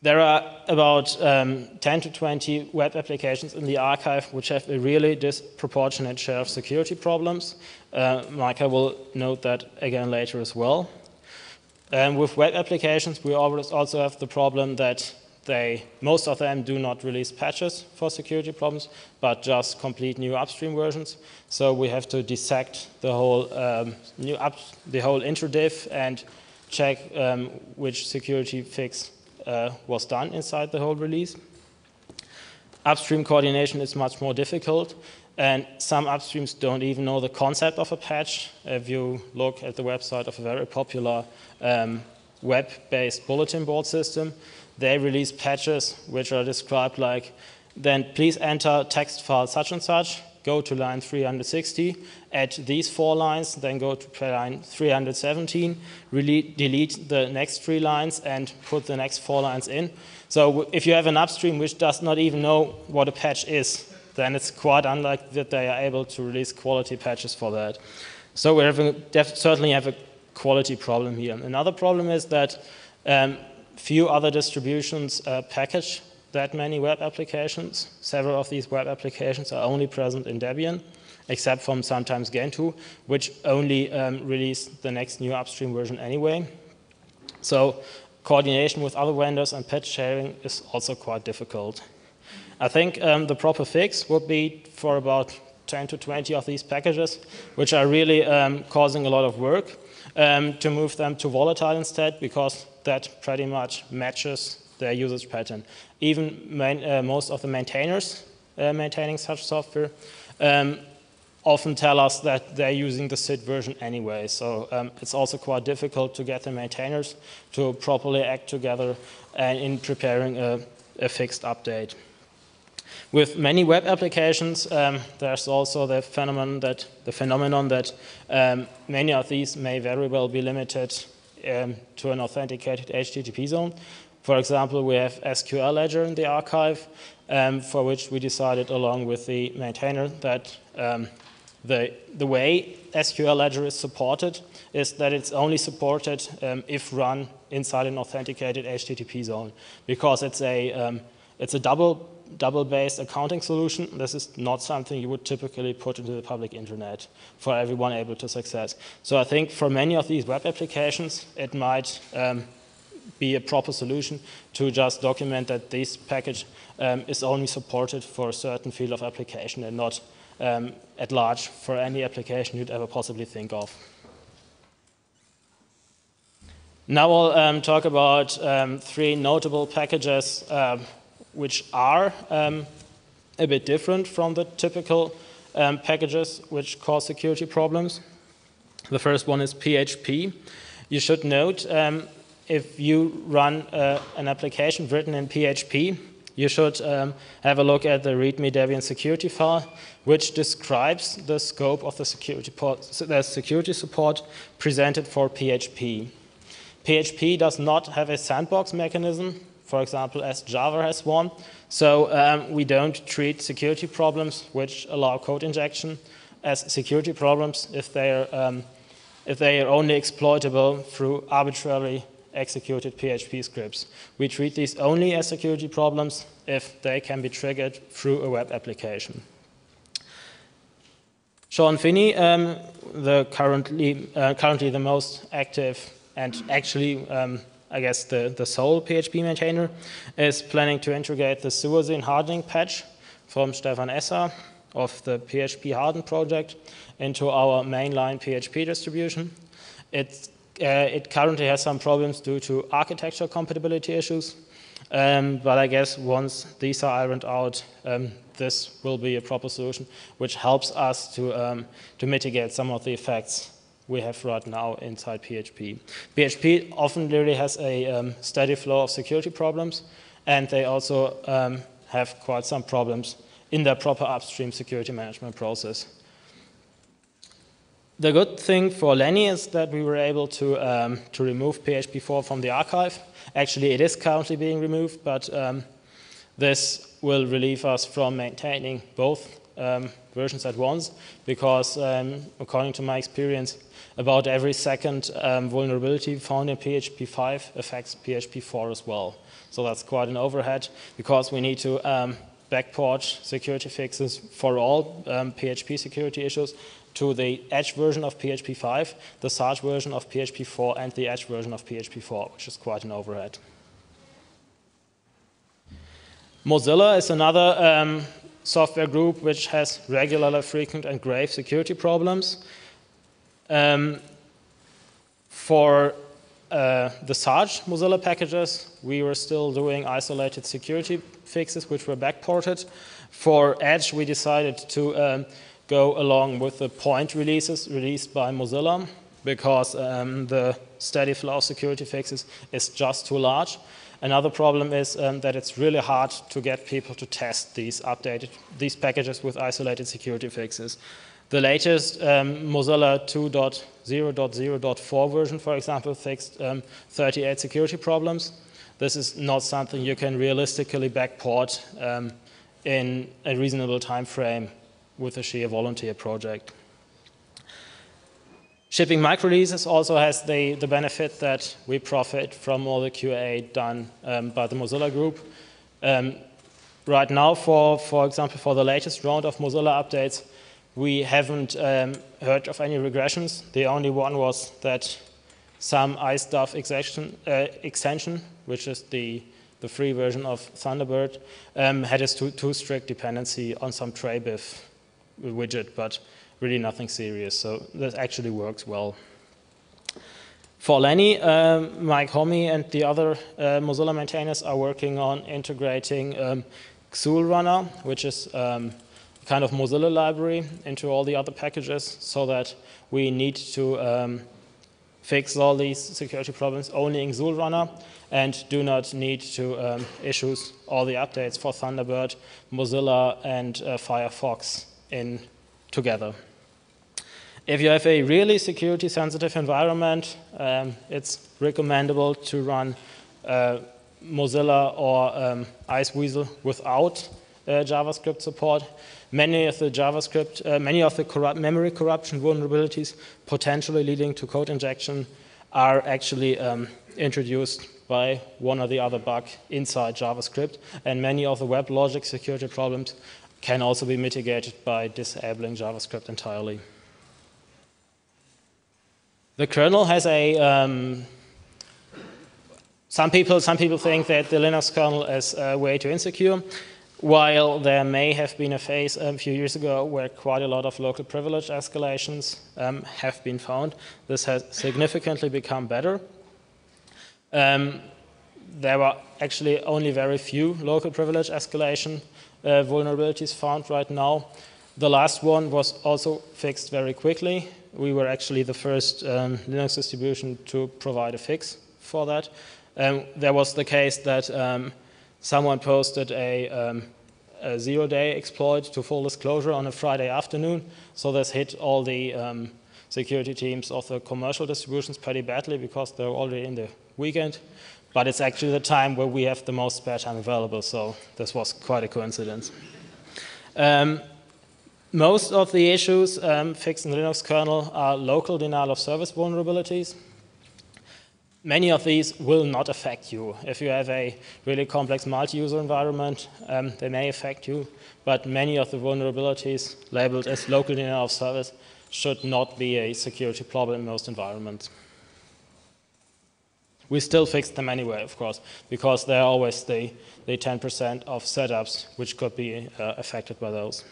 There are about um, 10 to 20 web applications in the archive which have a really disproportionate share of security problems. Uh, Micah will note that again later as well. Um, with web applications, we always also have the problem that they, most of them do not release patches for security problems, but just complete new upstream versions. So we have to dissect the whole um, new up, the whole interdiff and check um, which security fix uh, was done inside the whole release. Upstream coordination is much more difficult, and some upstreams don't even know the concept of a patch. If you look at the website of a very popular um, web-based bulletin board system, they release patches which are described like, then please enter text file such and such, go to line 360, add these four lines, then go to line 317, delete the next three lines and put the next four lines in. So if you have an upstream which does not even know what a patch is, then it's quite unlikely that they are able to release quality patches for that. So we certainly have a quality problem here. Another problem is that um, few other distributions uh, package that many web applications. Several of these web applications are only present in Debian, except from sometimes Gentoo, which only um, release the next new upstream version anyway. So coordination with other vendors and patch sharing is also quite difficult. I think um, the proper fix would be for about 10 to 20 of these packages, which are really um, causing a lot of work, um, to move them to volatile instead, because that pretty much matches their usage pattern. Even uh, most of the maintainers uh, maintaining such software um, often tell us that they're using the SID version anyway. So um, it's also quite difficult to get the maintainers to properly act together and in preparing a, a fixed update. With many web applications, um, there's also the phenomenon that the phenomenon that um, many of these may very well be limited um, to an authenticated HTTP zone. For example, we have SQL Ledger in the archive, um, for which we decided along with the maintainer that um, the, the way SQL Ledger is supported is that it's only supported um, if run inside an authenticated HTTP zone because it's a, it's a double double-based accounting solution. This is not something you would typically put into the public internet for everyone able to success. So I think for many of these web applications, it might um, be a proper solution to just document that this package um, is only supported for a certain field of application and not um, at large for any application you'd ever possibly think of. Now I'll um, talk about um, three notable packages um, which are um, a bit different from the typical packages which cause security problems. The first one is PHP. You should note um, if you run uh, an application written in PHP, you should um, have a look at the README Debian security file, which describes the scope of the security, the security support presented for PHP. PHP does not have a sandbox mechanism, for example, as Java has one. So um, we don't treat security problems which allow code injection as security problems if they are, um, if they are only exploitable through arbitrarily executed PHP scripts. We treat these only as security problems if they can be triggered through a web application. Sean Finney, um, the currently, uh, currently the most active and actually um, I guess the, the sole PHP maintainer, is planning to integrate the Suhosin hardening patch from Stefan Esser of the PHP Harden project into our mainline PHP distribution. It, uh, it currently has some problems due to architecture compatibility issues, um, but I guess once these are ironed out, um, this will be a proper solution which helps us to, um, to mitigate some of the effects we have right now inside PHP. PHP often really has a um, steady flow of security problems, and they also um, have quite some problems in their proper upstream security management process. The good thing for Lenny is that we were able to, um, to remove PHP 4 from the archive. Actually, it is currently being removed, but um, this will relieve us from maintaining both um, versions at once because, um, according to my experience, about every second um, vulnerability found in PHP 5 affects PHP 4 as well. So that's quite an overhead because we need to um, backport security fixes for all PHP security issues to the Etch version of PHP 5, the Sarge version of PHP 4, and the Etch version of PHP 4, which is quite an overhead. Mozilla is another um, software group which has regular, frequent, and grave security problems. Um, for uh, the Sarge Mozilla packages, we were still doing isolated security fixes, which were backported. For Etch, we decided to um, go along with the point releases released by Mozilla because um, the steady flow of security fixes is just too large. Another problem is um, that it's really hard to get people to test these updated these packages with isolated security fixes. The latest um, Mozilla 2.0.0.4 version, for example, fixed um, 38 security problems. This is not something you can realistically backport um, in a reasonable time frame with a sheer volunteer project. Shipping microreleases also has the, the benefit that we profit from all the QA done um, by the Mozilla group Um, right now, for, for example, for the latest round of Mozilla updates, we haven't um, heard of any regressions. The only one was that some iStuff extension, uh, extension which is the, the free version of Thunderbird, um, had a too, too, strict dependency on some tray_biff widget, but really nothing serious. So that actually works well. For Lenny, um, Mike Hommey and the other uh, Mozilla maintainers are working on integrating um, XULRunner, which is um, kind of Mozilla library into all the other packages so that we need to um, fix all these security problems only in XULRunner and do not need to um, issue all the updates for Thunderbird, Mozilla, and uh, Firefox in together. If you have a really security sensitive environment, um, it's recommendable to run uh, Mozilla or um, Iceweasel without uh, JavaScript support. Many of the JavaScript, uh, many of the corrupt memory corruption vulnerabilities potentially leading to code injection are actually um, introduced by one or the other bug inside JavaScript. And many of the web logic security problems can also be mitigated by disabling JavaScript entirely. The kernel has a um, some people some people think that the Linux kernel is uh, way too insecure, while there may have been a phase a few years ago where quite a lot of local privilege escalations um, have been found. This has significantly become better. Um, there were actually only very few local privilege escalation vulnerabilities found right now. The last one was also fixed very quickly. We were actually the first um, Linux distribution to provide a fix for that. Um, there was the case that um, someone posted a, um, a zero-day exploit to full disclosure on a Friday afternoon, so this hit all the um, security teams of the commercial distributions pretty badly because they're already in the weekend. But it's actually the time where we have the most spare time available, so this was quite a coincidence. Um, most of the issues um, fixed in the Linux kernel are local denial of service vulnerabilities. Many of these will not affect you. If you have a really complex multi-user environment, um, they may affect you, but many of the vulnerabilities labeled as local denial of service should not be a security problem in most environments. We still fix them anyway, of course, because there are always the 10% of setups which could be uh, affected by those.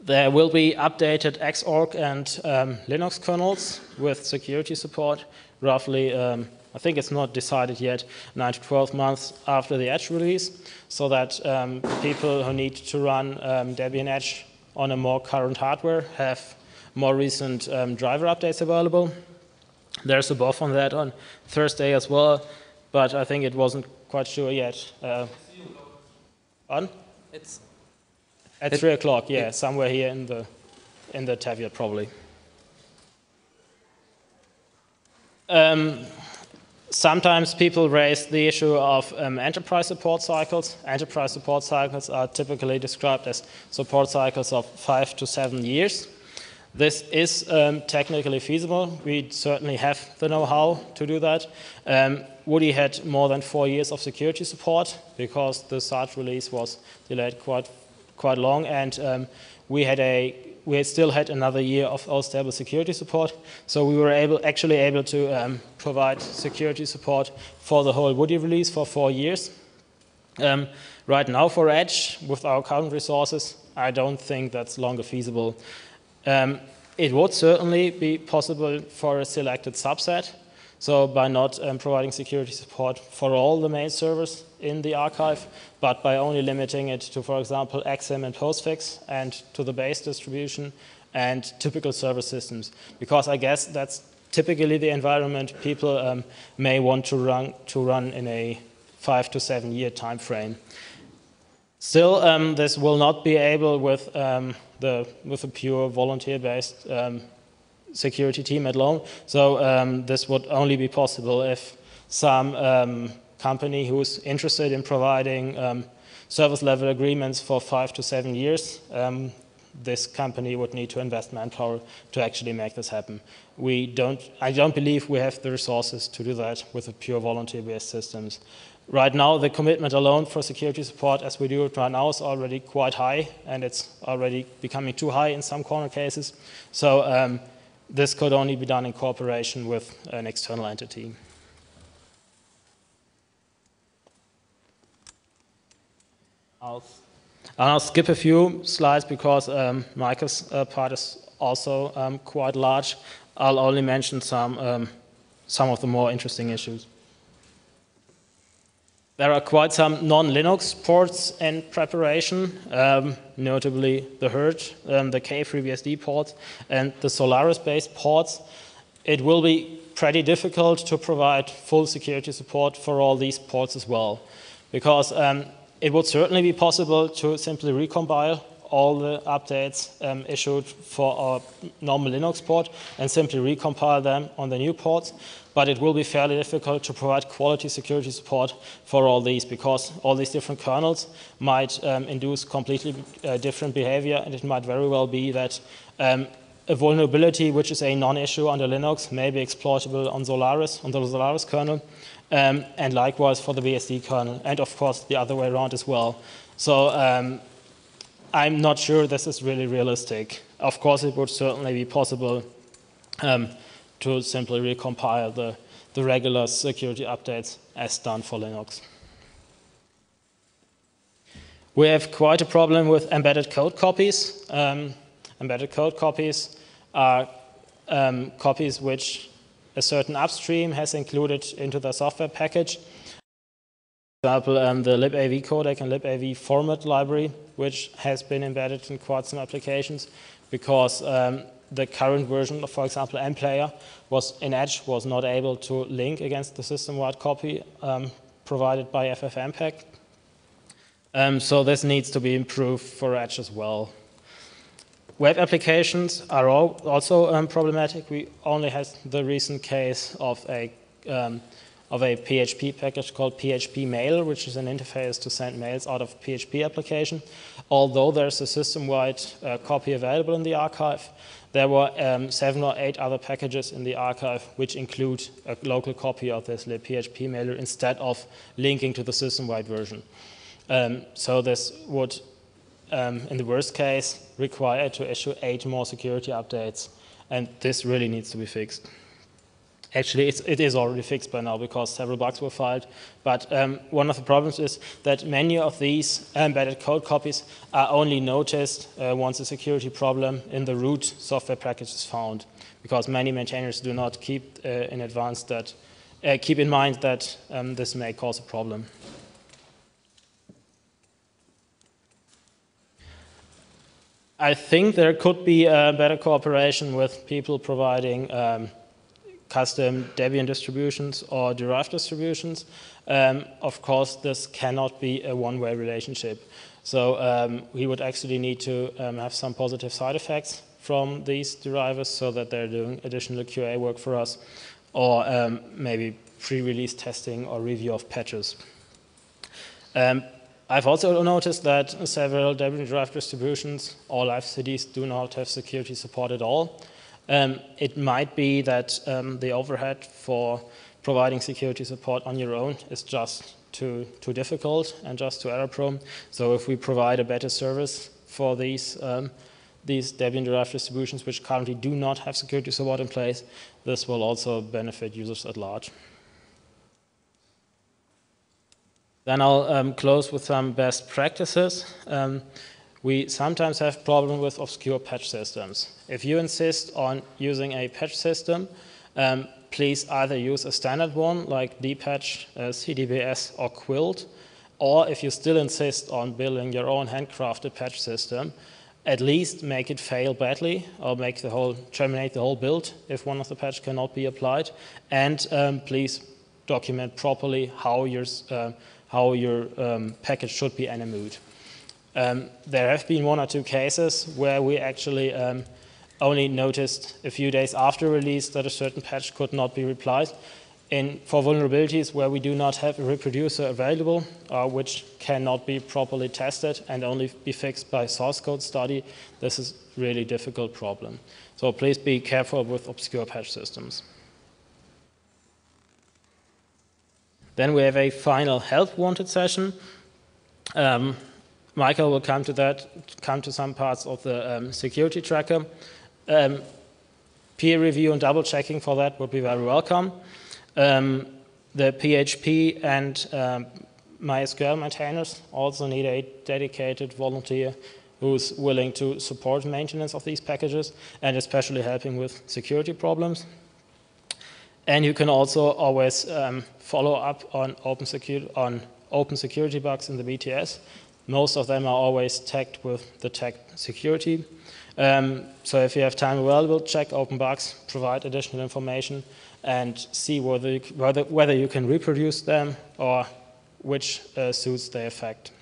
There will be updated Xorg and um, Linux kernels with security support, roughly, um, I think it's not decided yet, 9 to 12 months after the Etch release, so that um, people who need to run um, Debian Etch on a more current hardware have more recent um, driver updates available. There's a buff on that on Thursday as well, but I think it wasn't quite sure yet. Uh, on? It's at it, three o'clock, yeah, somewhere here in the in the Teviot probably. Um, sometimes people raise the issue of um, enterprise support cycles. Enterprise support cycles are typically described as support cycles of five to seven years. This is um, technically feasible. We certainly have the know-how to do that. Um, Woody had more than four years of security support because the Sarge release was delayed quite quite long, and um, we had a we had still had another year of all stable security support, so we were able actually able to um, provide security support for the whole Woody release for four years. Um, right now, for Etch, with our current resources, I don't think that's longer feasible. Um, it would certainly be possible for a selected subset. So by not um, providing security support for all the mail servers in the archive, but by only limiting it to, for example, Exim and postfix and to the base distribution and typical server systems. Because I guess that's typically the environment people um, may want to run, to run in a five to seven year time frame. Still, um, this will not be able with, um, the, with a pure volunteer-based um, security team at alone. So um, this would only be possible if some um, company who's interested in providing um, service level agreements for five to seven years, um, this company would need to invest manpower to actually make this happen. We don't, I don't believe we have the resources to do that with a pure volunteer-based systems. Right now, the commitment alone for security support as we do it right now is already quite high, and it's already becoming too high in some corner cases. So um, this could only be done in cooperation with an external entity. I'll, I'll skip a few slides because um, Micah's uh, part is also um, quite large. I'll only mention some, um, some of the more interesting issues. There are quite some non-Linux ports in preparation, um, notably the HURD, um, the kFreeBSD ports, and the Solaris-based ports. It will be pretty difficult to provide full security support for all these ports as well, because um, it would certainly be possible to simply recompile all the updates um, issued for our normal Linux port and simply recompile them on the new ports. But it will be fairly difficult to provide quality security support for all these because all these different kernels might um, induce completely uh, different behavior and it might very well be that um, a vulnerability which is a non-issue under Linux may be exploitable on Solaris, on the Solaris kernel, um, and likewise for the BSD kernel, and of course the other way around as well. So um, I'm not sure this is really realistic. Of course, it would certainly be possible um, to simply recompile the, the regular security updates as done for Linux. We have quite a problem with embedded code copies. Um, embedded code copies are um, copies which a certain upstream has included into the software package For example, um, the libav codec and libav format library, which has been embedded in quite some applications because um, the current version of, for example, mPlayer was in Etch was not able to link against the system-wide copy um, provided by FFmpeg. Um, so this needs to be improved for Etch as well. Web applications are also um, problematic. We only had the recent case of a um, of a PHP package called PHP Mail, which is an interface to send mails out of PHP application. Although there's a system-wide uh, copy available in the archive, there were um, seven or eight other packages in the archive which include a local copy of this PHP mailer instead of linking to the system-wide version. Um, so this would, um, in the worst case, require to issue eight more security updates, and this really needs to be fixed. Actually, it's, it is already fixed by now because several bugs were filed. But um, one of the problems is that many of these embedded code copies are only noticed uh, once a security problem in the root software package is found, because many maintainers do not keep uh, in advance that uh, keep in mind that um, this may cause a problem. I think there could be better cooperation with people providing um, custom Debian distributions or derived distributions. Um, of course, this cannot be a one-way relationship. So um, we would actually need to um, have some positive side effects from these derivers so that they're doing additional QA work for us, or um, maybe pre-release testing or review of patches. Um, I've also noticed that several Debian derived distributions or live CDs do not have security support at all. Um, it might be that um, the overhead for providing security support on your own is just too, too difficult and just too error prone. So if we provide a better service for these, um, these Debian-derived distributions which currently do not have security support in place, this will also benefit users at large. Then I'll um, close with some best practices. Um, we sometimes have problem with obscure patch systems. If you insist on using a patch system, um, please either use a standard one like dpatch, uh, CDBS, or Quilt, or if you still insist on building your own handcrafted patch system, at least make it fail badly or make the whole terminate the whole build if one of the patch cannot be applied, and um, please document properly how your uh, how your um, package should be NMU'd. Um, there have been one or two cases where we actually um, only noticed a few days after release that a certain patch could not be replied. In, for vulnerabilities where we do not have a reproducer available, uh, which cannot be properly tested and only be fixed by source code study, this is really difficult problem. So please be careful with obscure patch systems. Then we have a final help wanted session. Um, Micah will come to that, come to some parts of the um, security tracker. Um, peer review and double checking for that would be very welcome. Um, the PHP and um, MySQL maintainers also need a dedicated volunteer who's willing to support maintenance of these packages and especially helping with security problems. And you can also always um, follow up on open, on open security bugs in the BTS. Most of them are always tagged with the tag security. Um, so if you have time available, check open bugs, provide additional information, and see whether you, whether, whether you can reproduce them or which uh, suits they affect.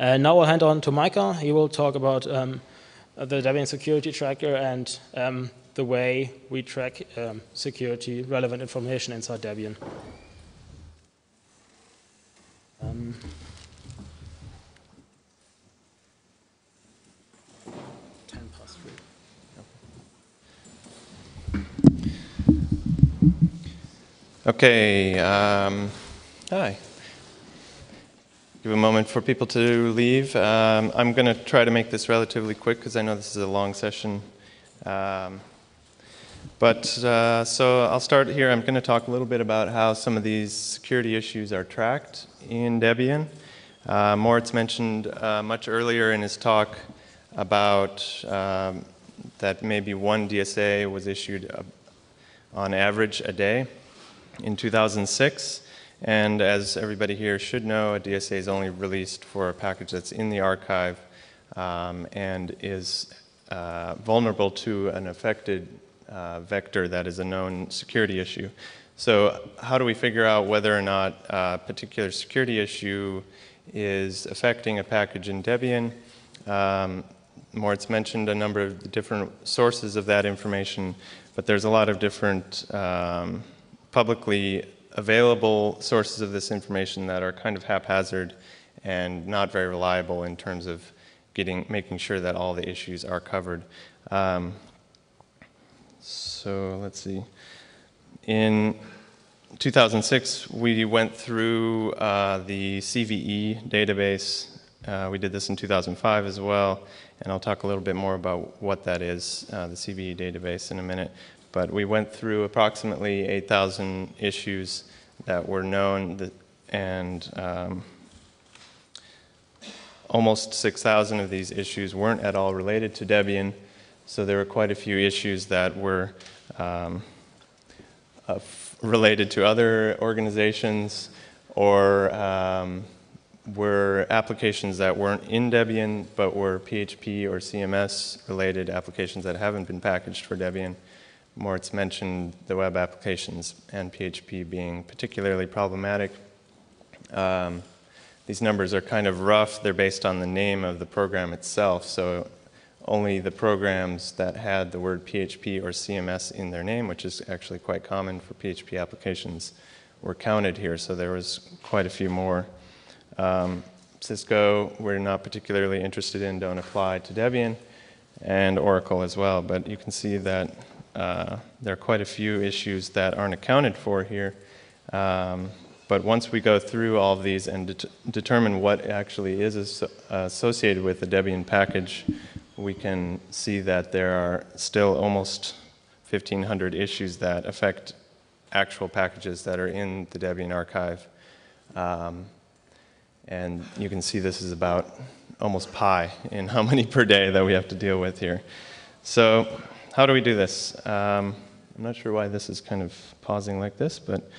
Uh, now I'll hand on to Micah. He will talk about um, the Debian security tracker and um, the way we track um, security relevant information inside Debian. Um, Okay. Um, hi. Give a moment for people to leave. Um, I'm going to try to make this relatively quick because I know this is a long session. Um, but uh, so I'll start here. I'm going to talk a little bit about how some of these security issues are tracked in Debian. Uh, Moritz mentioned uh, much earlier in his talk about um, that maybe one DSA was issued uh, on average a day in 2006. And as everybody here should know, a DSA is only released for a package that's in the archive um, and is uh, vulnerable to an affected uh, vector that is a known security issue. So how do we figure out whether or not a particular security issue is affecting a package in Debian? Um, Moritz mentioned a number of different sources of that information, but there's a lot of different um, publicly available sources of this information that are kind of haphazard and not very reliable in terms of getting, making sure that all the issues are covered. Um, so let's see. In 2006, we went through uh, the CVE database. Uh, we did this in 2005 as well, and I'll talk a little bit more about what that is, uh, the CVE database, in a minute but we went through approximately 8,000 issues that were known that, and um, almost 6,000 of these issues weren't at all related to Debian. So there were quite a few issues that were um, uh, related to other organizations or um, were applications that weren't in Debian but were PHP or CMS related applications that haven't been packaged for Debian. Moritz mentioned the web applications and PHP being particularly problematic. Um, these numbers are kind of rough. They're based on the name of the program itself. So only the programs that had the word PHP or CMS in their name, which is actually quite common for PHP applications, were counted here. So there was quite a few more. Um, Cisco, we're not particularly interested in, don't apply to Debian, and Oracle as well. But you can see that uh, there are quite a few issues that aren't accounted for here. Um, but once we go through all of these and det determine what actually is as associated with the Debian package, we can see that there are still almost 1,500 issues that affect actual packages that are in the Debian archive. Um, and you can see this is about almost pi in how many per day that we have to deal with here. So how do we do this? Um, I'm not sure why this is kind of pausing like this, but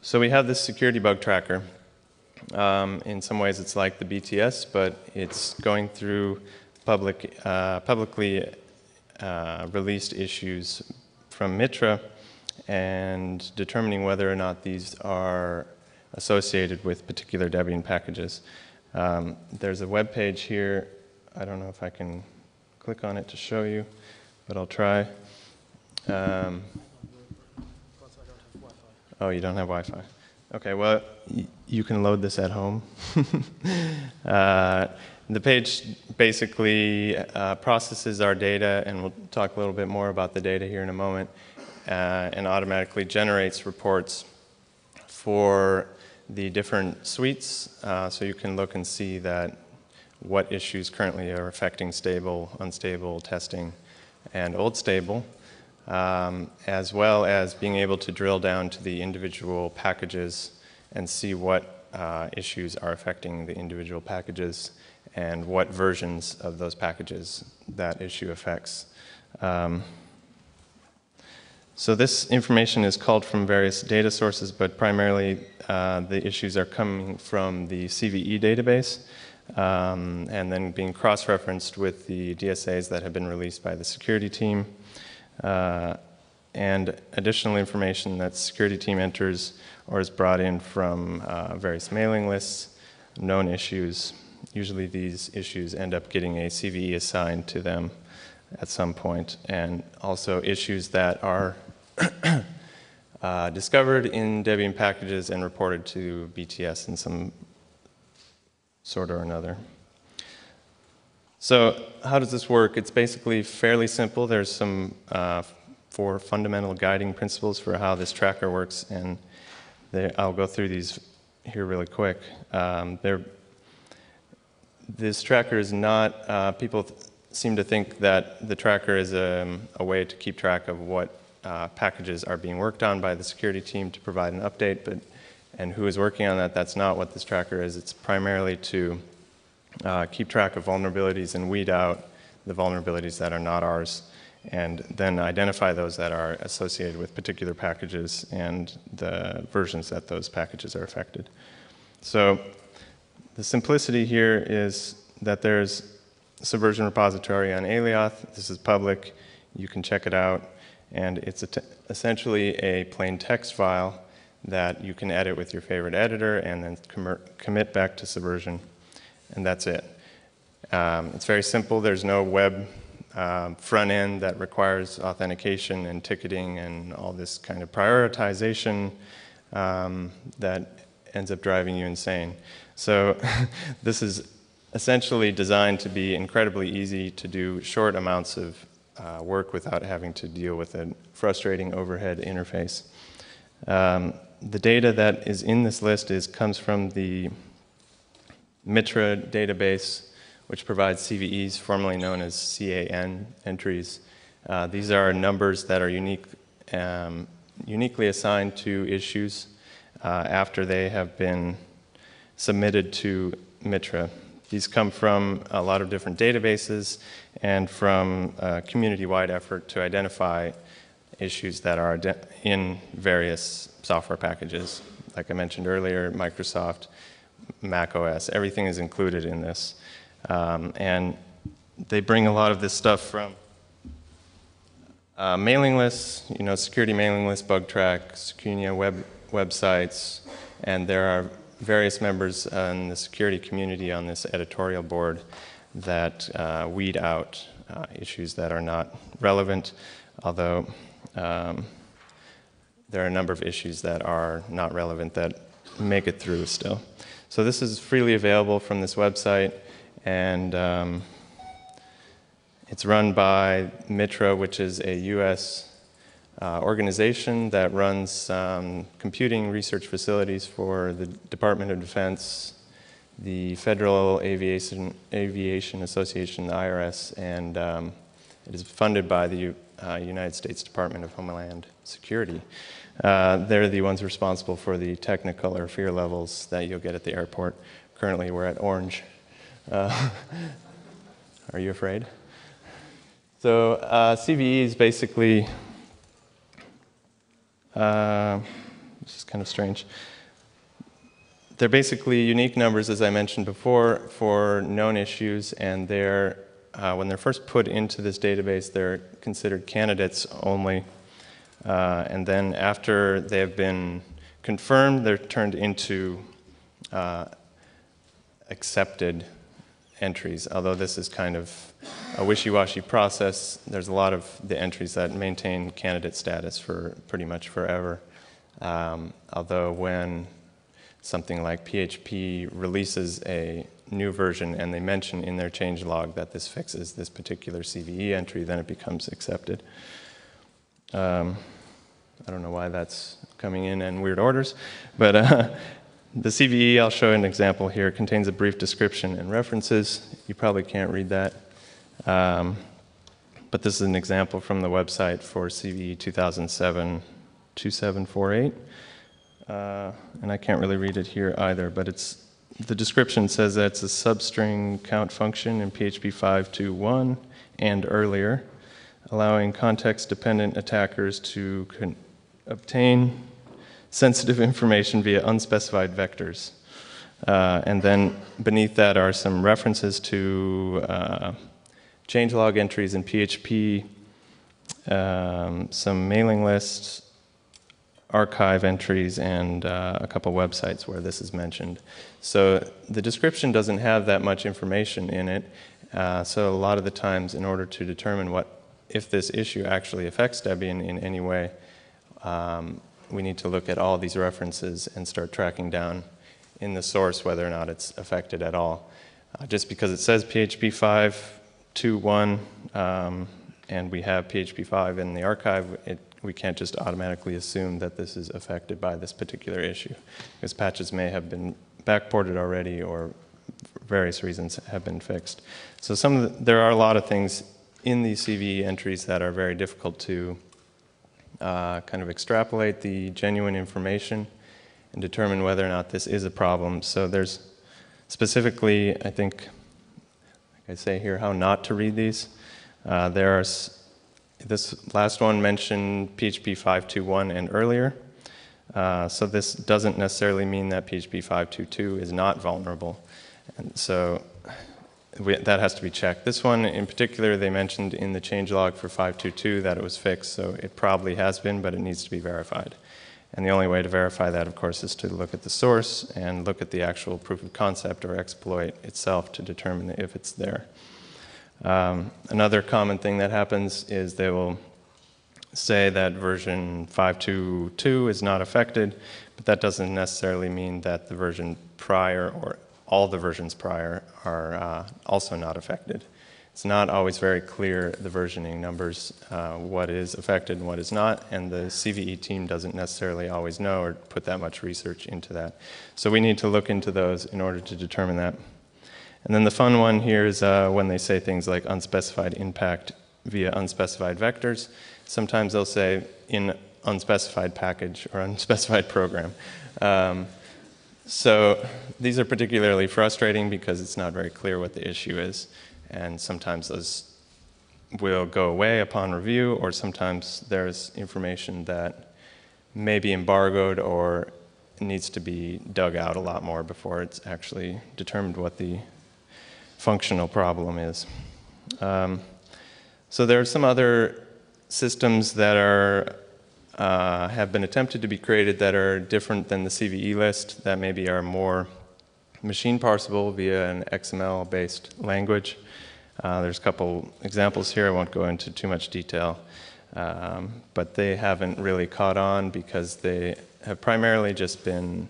so we have this security bug tracker. Um, in some ways, it's like the BTS, but it's going through public, uh, publicly uh, released issues from MITRE and determining whether or not these are associated with particular Debian packages. Um, there's a web page here. I don't know if I can click on it to show you but I'll try. Um, oh, you don't have Wi-Fi. Okay, well, you can load this at home. uh, the page basically uh, processes our data, and we'll talk a little bit more about the data here in a moment, uh, and automatically generates reports for the different suites, uh, so you can look and see that what issues currently are affecting stable, unstable testing, and old stable, um, as well as being able to drill down to the individual packages and see what uh, issues are affecting the individual packages and what versions of those packages that issue affects. Um, so this information is called from various data sources, but primarily uh, the issues are coming from the CVE database um, and then being cross-referenced with the DSAs that have been released by the security team. Uh, and additional information that security team enters or is brought in from uh, various mailing lists, known issues. Usually these issues end up getting a CVE assigned to them at some point, and also issues that are uh, discovered in Debian packages and reported to BTS in some sort or another. So how does this work? It's basically fairly simple. There's some uh, four fundamental guiding principles for how this tracker works, and they, I'll go through these here really quick. Um, this tracker is not, uh, people seem to think that the tracker is a, a way to keep track of what uh, packages are being worked on by the security team to provide an update, but and who is working on that, that's not what this tracker is. It's primarily to uh, keep track of vulnerabilities and weed out the vulnerabilities that are not ours, and then identify those that are associated with particular packages and the versions that those packages are affected. So the simplicity here is that there's a subversion repository on Alioth. This is public. You can check it out. And it's essentially a plain text file that you can edit with your favorite editor and then com commit back to Subversion. And that's it. Um, it's very simple. There's no web um, front end that requires authentication and ticketing and all this kind of prioritization um, that ends up driving you insane. So this is essentially designed to be incredibly easy to do short amounts of uh, work without having to deal with a frustrating overhead interface. Um, the data that is in this list is, comes from the MITRE database, which provides CVEs, formerly known as CAN entries. Uh, these are numbers that are unique, um, uniquely assigned to issues uh, after they have been submitted to MITRE. These come from a lot of different databases and from a community-wide effort to identify issues that are in various software packages. Like I mentioned earlier, Microsoft, Mac OS, everything is included in this. Um, and they bring a lot of this stuff from uh, mailing lists, you know, security mailing lists, Bugtraq, Secunia web, websites, and there are various members in the security community on this editorial board that uh, weed out uh, issues that are not relevant, although um, there are a number of issues that are not relevant that make it through still. So this is freely available from this website, and um, it's run by MITRE, which is a U.S. Uh, organization that runs um, computing research facilities for the Department of Defense, the Federal Aviation, Aviation Association, the IRS, and um, it is funded by the uh, United States Department of Homeland Security. Uh, they're the ones responsible for the Technicolor fear levels that you'll get at the airport. Currently, we're at orange. Uh, are you afraid? So uh, CVE is basically, uh, this is kind of strange. They're basically unique numbers, as I mentioned before, for known issues, and they're uh, when they're first put into this database, they're considered candidates only. Uh, and then after they have been confirmed, they're turned into uh, accepted entries. Although this is kind of a wishy-washy process, there's a lot of the entries that maintain candidate status for pretty much forever. Um, although when something like PHP releases a new version and they mention in their change log that this fixes this particular CVE entry, then it becomes accepted. Um, I don't know why that's coming in in weird orders, but uh, the CVE, I'll show an example here, contains a brief description and references. You probably can't read that. Um, but this is an example from the website for CVE 2007 2748. Uh, and I can't really read it here either, but it's the description says that it's a substring count function in PHP 5.2.1 and earlier, allowing context-dependent attackers to obtain sensitive information via unspecified vectors. Uh, and then beneath that are some references to uh, changelog entries in PHP, um, some mailing lists, archive entries, and uh, a couple websites where this is mentioned. So the description doesn't have that much information in it. Uh, so a lot of the times, in order to determine what if this issue actually affects Debian in any way, um, we need to look at all these references and start tracking down in the source whether or not it's affected at all. Uh, just because it says PHP 5.2.1 um, and we have PHP 5 in the archive, it, we can't just automatically assume that this is affected by this particular issue because patches may have been backported already or various reasons have been fixed. So some the, there are a lot of things in these CVE entries that are very difficult to uh, kind of extrapolate the genuine information and determine whether or not this is a problem. So there's specifically, I think, like I say here, how not to read these. Uh, there are this last one mentioned PHP 5.2.1 and earlier. Uh, so this doesn't necessarily mean that PHP 5.2.2 is not vulnerable. And so we, that has to be checked. This one in particular, they mentioned in the changelog for 5.2.2 that it was fixed, so it probably has been, but it needs to be verified. And the only way to verify that, of course, is to look at the source and look at the actual proof of concept or exploit itself to determine if it's there. Um, another common thing that happens is they will say that version 5.2.2 is not affected, but that doesn't necessarily mean that the version prior or all the versions prior are uh, also not affected. It's not always very clear, the versioning numbers, uh, what is affected and what is not, and the CVE team doesn't necessarily always know or put that much research into that. So we need to look into those in order to determine that. And then the fun one here is uh, when they say things like unspecified impact via unspecified vectors. Sometimes they'll say in unspecified package or unspecified program. Um, so these are particularly frustrating because it's not very clear what the issue is. And sometimes those will go away upon review, or sometimes there's information that may be embargoed or needs to be dug out a lot more before it's actually determined what the functional problem is. Um, so there are some other systems that are uh, have been attempted to be created that are different than the CVE list, that maybe are more machine parsable via an XML-based language. Uh, there's a couple examples here. I won't go into too much detail, um, but they haven't really caught on because they have primarily just been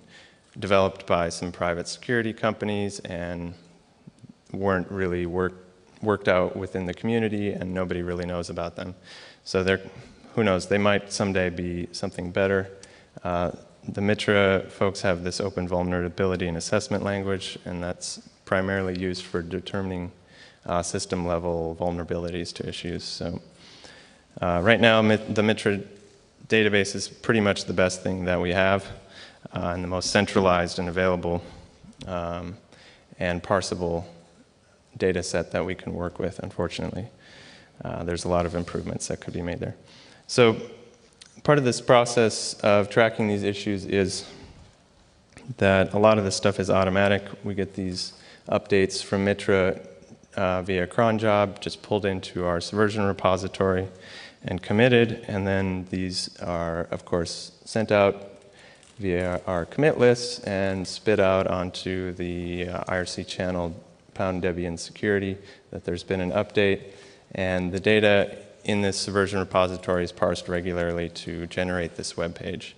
developed by some private security companies and weren't really work, worked out within the community and nobody really knows about them. So they're, who knows, they might someday be something better. Uh, the MITRE folks have this open vulnerability and assessment language, and that's primarily used for determining uh, system level vulnerabilities to issues. So uh, right now, the MITRE database is pretty much the best thing that we have uh, and the most centralized and available um, and parsable data set that we can work with, unfortunately. Uh, there's a lot of improvements that could be made there. So part of this process of tracking these issues is that a lot of this stuff is automatic. We get these updates from MITRE uh, via cron job, just pulled into our Subversion repository and committed, and then these are, of course, sent out via our commit lists and spit out onto the uh, IRC channel pound Debian security, that there's been an update, and the data in this Subversion repository is parsed regularly to generate this web page.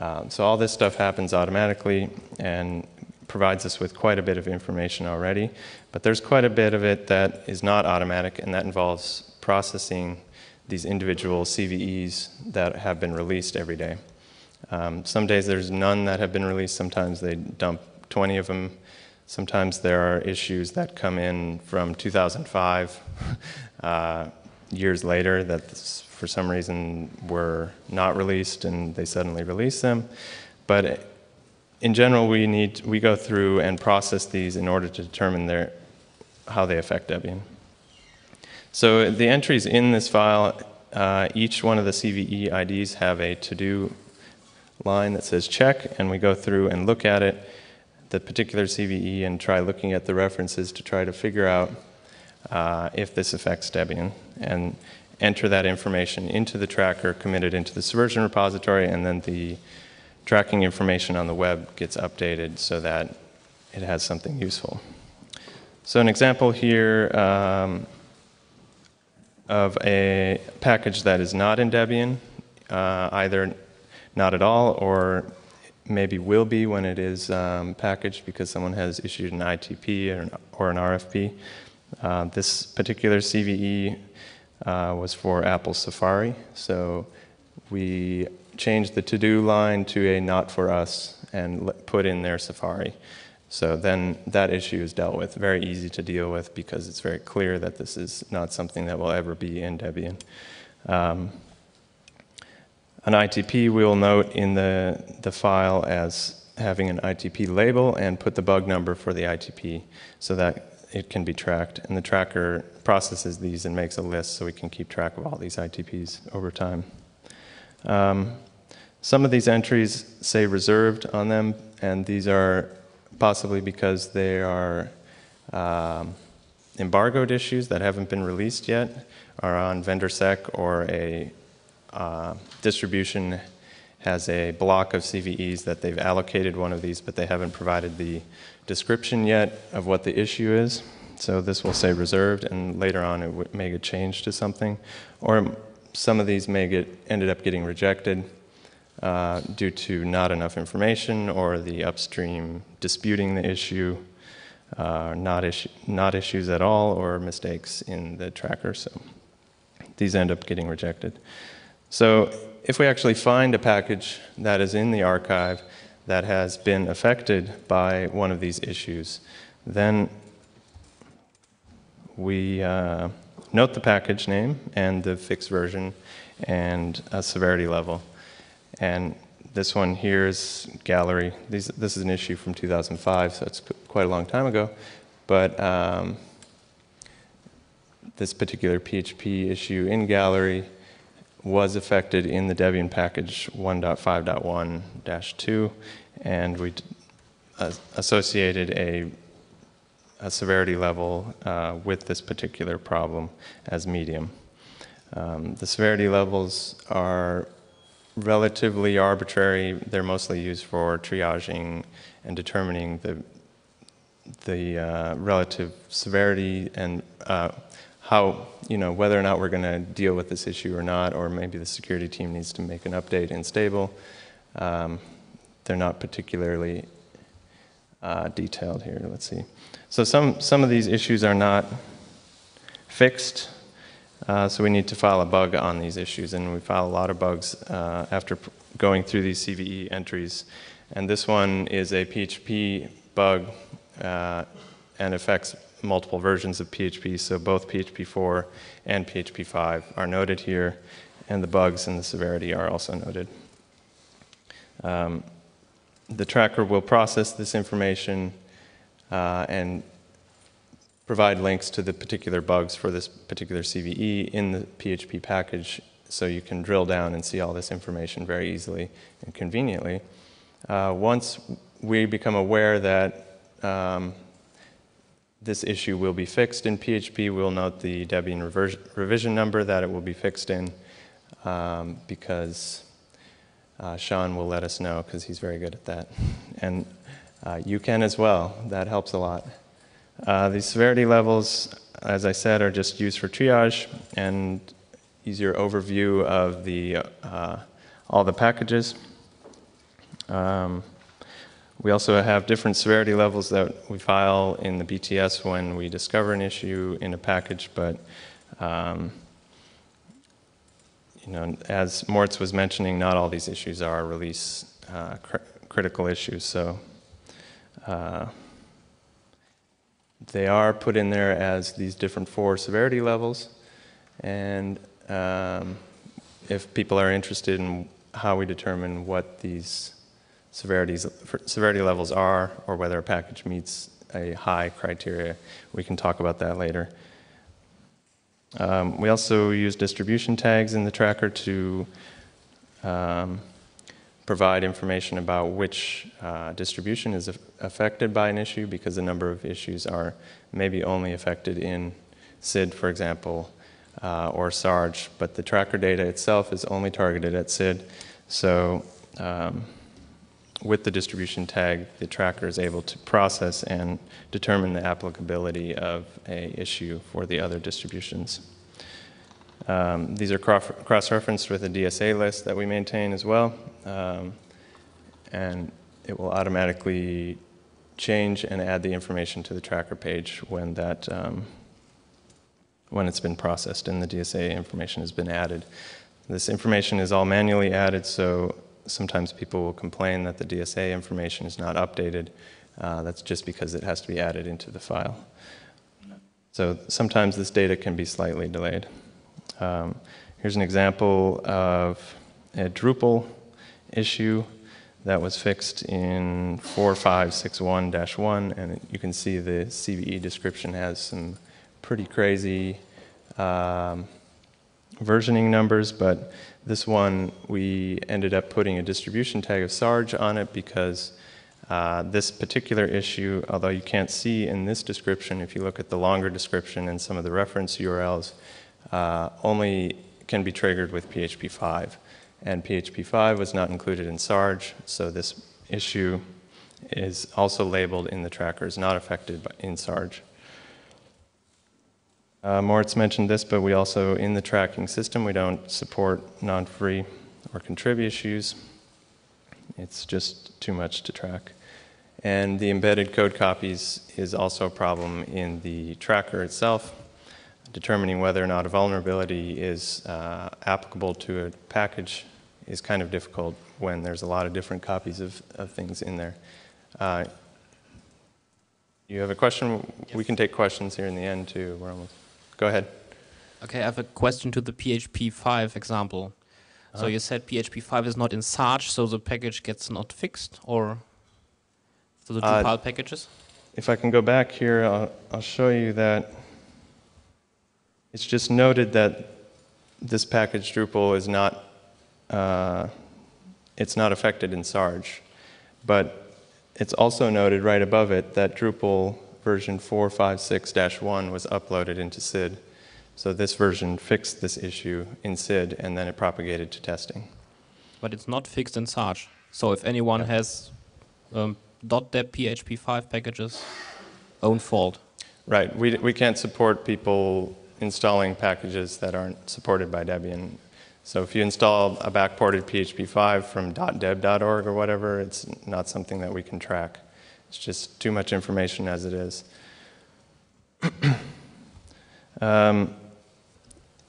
Um, so all this stuff happens automatically and provides us with quite a bit of information already, but there's quite a bit of it that is not automatic, and that involves processing these individual CVEs that have been released every day. Um, some days there's none that have been released. Sometimes they dump 20 of them. Sometimes there are issues that come in from 2005, uh, years later, that this, for some reason were not released and they suddenly release them. But in general, we need we go through and process these in order to determine their how they affect Debian. So the entries in this file, uh, each one of the CVE IDs have a to-do line that says check, and we go through and look at it, the particular CVE, and try looking at the references to try to figure out uh, if this affects Debian, and enter that information into the tracker committed into the Subversion repository, and then the tracking information on the web gets updated so that it has something useful. So an example here um, of a package that is not in Debian, uh, either not at all or maybe will be when it is um, packaged because someone has issued an ITP or an, or an RFP. Uh, this particular CVE uh, was for Apple Safari, so we changed the to-do line to a not for us and put in their Safari. So then that issue is dealt with, very easy to deal with because it's very clear that this is not something that will ever be in Debian. Um, an ITP we will note in the, the file as having an ITP label and put the bug number for the ITP so that it can be tracked. And the tracker processes these and makes a list so we can keep track of all these ITPs over time. Um, some of these entries say reserved on them, and these are possibly because they are um, embargoed issues that haven't been released yet, are on vendor sec or a uh, distribution has a block of CVEs that they've allocated one of these, but they haven't provided the description yet of what the issue is. So this will say reserved, and later on it may get changed to something. Or some of these may get ended up getting rejected uh, due to not enough information or the upstream disputing the issue, uh, not, issue, not issues at all, or mistakes in the tracker. So these end up getting rejected. So if we actually find a package that is in the archive that has been affected by one of these issues, then we uh, note the package name and the fixed version and a severity level. And this one here is gallery. These, this is an issue from 2005, so it's quite a long time ago. But um, this particular PHP issue in gallery was affected in the Debian package 1.5.1-2, and we uh, associated a, a, severity level uh, with this particular problem as medium. Um, the severity levels are relatively arbitrary. They're mostly used for triaging and determining the, the uh, relative severity and uh, how, you know, whether or not we're going to deal with this issue or not, or maybe the security team needs to make an update in stable. Um, they're not particularly uh, detailed here. Let's see. So some, some of these issues are not fixed, uh, so we need to file a bug on these issues, and we file a lot of bugs uh, after going through these CVE entries. And this one is a PHP bug uh, and affects multiple versions of PHP, so both PHP 4 and PHP 5 are noted here, and the bugs and the severity are also noted. Um, the tracker will process this information uh, and provide links to the particular bugs for this particular CVE in the PHP package so you can drill down and see all this information very easily and conveniently. Uh, once we become aware that um, this issue will be fixed in PHP. We'll note the Debian revision number that it will be fixed in um, because uh, Sean will let us know because he's very good at that. And uh, you can as well. That helps a lot. Uh, the severity levels, as I said, are just used for triage and easier overview of the, uh, all the packages. Um, we also have different severity levels that we file in the BTS when we discover an issue in a package, but um, you know, as Moritz was mentioning, not all these issues are release uh, cr- critical issues. So uh, they are put in there as these different four severity levels. And um, if people are interested in how we determine what these severities, severity levels are, or whether a package meets a high criteria, we can talk about that later. Um, we also use distribution tags in the tracker to um, provide information about which uh, distribution is af- affected by an issue because a number of issues are maybe only affected in SID, for example, uh, or SARGE, but the tracker data itself is only targeted at SID. So um, with the distribution tag, the tracker is able to process and determine the applicability of a issue for the other distributions. Um, these are cross-referenced with a DSA list that we maintain as well, um, and it will automatically change and add the information to the tracker page when that um, when it's been processed and the DSA information has been added. This information is all manually added, so sometimes people will complain that the DSA information is not updated. Uh, that's just because it has to be added into the file. So sometimes this data can be slightly delayed. Um, here's an example of a Drupal issue that was fixed in 4561-1, and you can see the CVE description has some pretty crazy um, versioning numbers, but this one we ended up putting a distribution tag of Sarge on it because uh, this particular issue, although you can't see in this description, if you look at the longer description and some of the reference URLs, uh, only can be triggered with PHP 5. And PHP 5 was not included in Sarge, so this issue is also labeled in the tracker as not affected by, in Sarge. Uh, Moritz mentioned this, but we also, in the tracking system, we don't support non-free or contrib issues. It's just too much to track. And the embedded code copies is also a problem in the tracker itself. Determining whether or not a vulnerability is uh, applicable to a package is kind of difficult when there's a lot of different copies of, of things in there. Uh, you have a question? Yes. We can take questions here in the end too. We're almost. Go ahead. Okay, I have a question to the PHP 5 example. Uh-huh. So you said PHP 5 is not in Sarge, so the package gets not fixed, or for the Drupal uh, packages? If I can go back here, I'll, I'll show you that it's just noted that this package Drupal is not uh, it's not affected in Sarge, but it's also noted right above it that Drupal version 456-1 was uploaded into SID. So this version fixed this issue in SID and then it propagated to testing. But it's not fixed in Sarge. So if anyone yeah. has um, Dotdeb PHP 5 packages, own fault. Right. We, we can't support people installing packages that aren't supported by Debian. So if you install a backported PHP 5 from dotdeb.org or whatever, it's not something that we can track. It's just too much information as it is. um,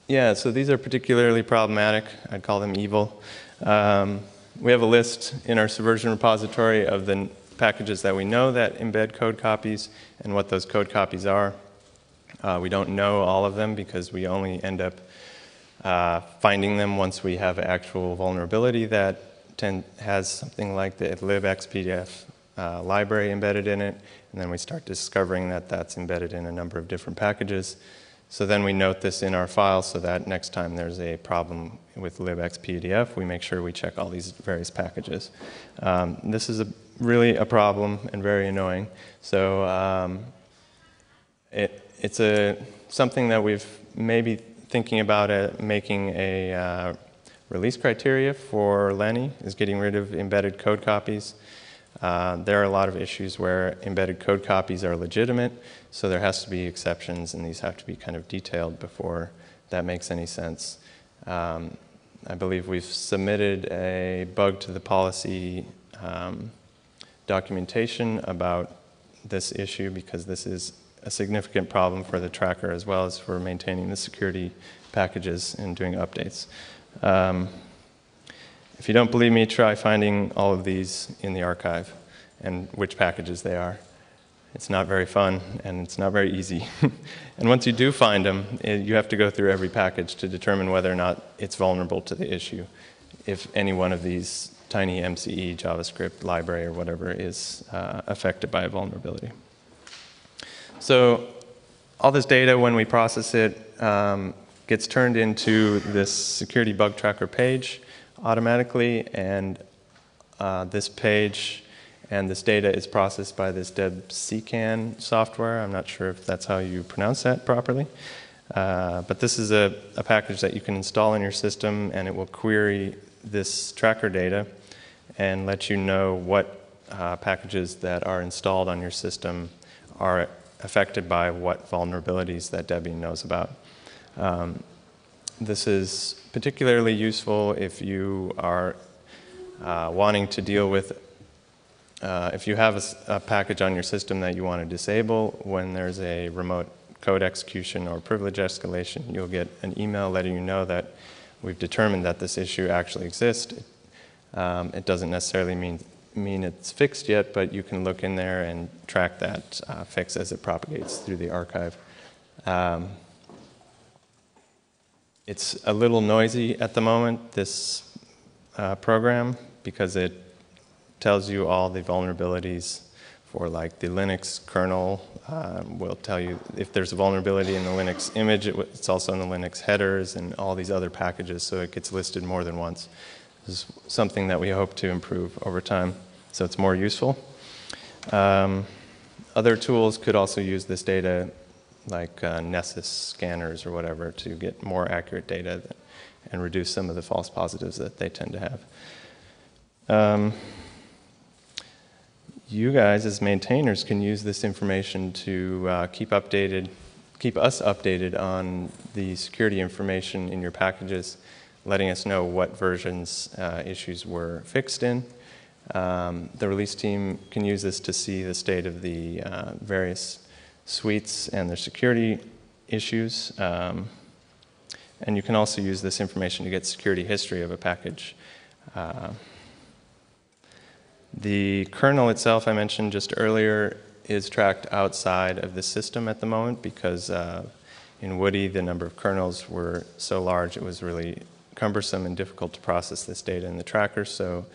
yeah, so these are particularly problematic. I'd call them evil. Um, we have a list in our Subversion repository of the packages that we know that embed code copies and what those code copies are. Uh, we don't know all of them because we only end up uh, finding them once we have actual vulnerability that tend, has something like the libxpdf uh, library embedded in it, and then we start discovering that that's embedded in a number of different packages. So then we note this in our file so that next time there's a problem with libxpdf, we make sure we check all these various packages. Um, this is a, really a problem and very annoying. So um, it, it's a, something that we've maybe thinking about uh, making a uh, release criteria for Lenny is getting rid of embedded code copies. Uh, there are a lot of issues where embedded code copies are legitimate, so there has to be exceptions, and these have to be kind of detailed before that makes any sense. Um, I believe we've submitted a bug to the policy um, documentation about this issue because this is a significant problem for the tracker as well as for maintaining the security packages and doing updates. Um, if you don't believe me, try finding all of these in the archive and which packages they are. It's not very fun and it's not very easy. and once you do find them, it, you have to go through every package to determine whether or not it's vulnerable to the issue. If any one of these TinyMCE JavaScript library or whatever is uh, affected by a vulnerability. So all this data, when we process it, um, gets turned into this security bug tracker page automatically, and uh, this page and this data is processed by this debsecan software. I'm not sure if that's how you pronounce that properly. Uh, but this is a, a, package that you can install in your system, and it will query this tracker data and let you know what uh, packages that are installed on your system are affected by what vulnerabilities that Debian knows about. Um, this is particularly useful if you are uh, wanting to deal with, uh, if you have a, a, package on your system that you want to disable when there's a remote code execution or privilege escalation, you'll get an email letting you know that we've determined that this issue actually exists. Um, it doesn't necessarily mean mean it's fixed yet, but you can look in there and track that uh, fix as it propagates through the archive. Um, it's a little noisy at the moment, this uh, program, because it tells you all the vulnerabilities for like the Linux kernel. Um, will tell you if there's a vulnerability in the Linux image, it it's also in the Linux headers and all these other packages, so it gets listed more than once. Is something that we hope to improve over time, so it's more useful. Um, other tools could also use this data, like uh, Nessus scanners or whatever, to get more accurate data and reduce some of the false positives that they tend to have. Um, you guys, as maintainers, can use this information to uh, keep updated, keep us updated on the security information in your packages letting us know what versions uh, issues were fixed in. Um, the release team can use this to see the state of the uh, various suites and their security issues. Um, and you can also use this information to get security history of a package. Uh, the kernel itself, I mentioned just earlier, is tracked outside of the system at the moment because uh, in Woody the number of kernels were so large it was really cumbersome and difficult to process this data in the tracker. So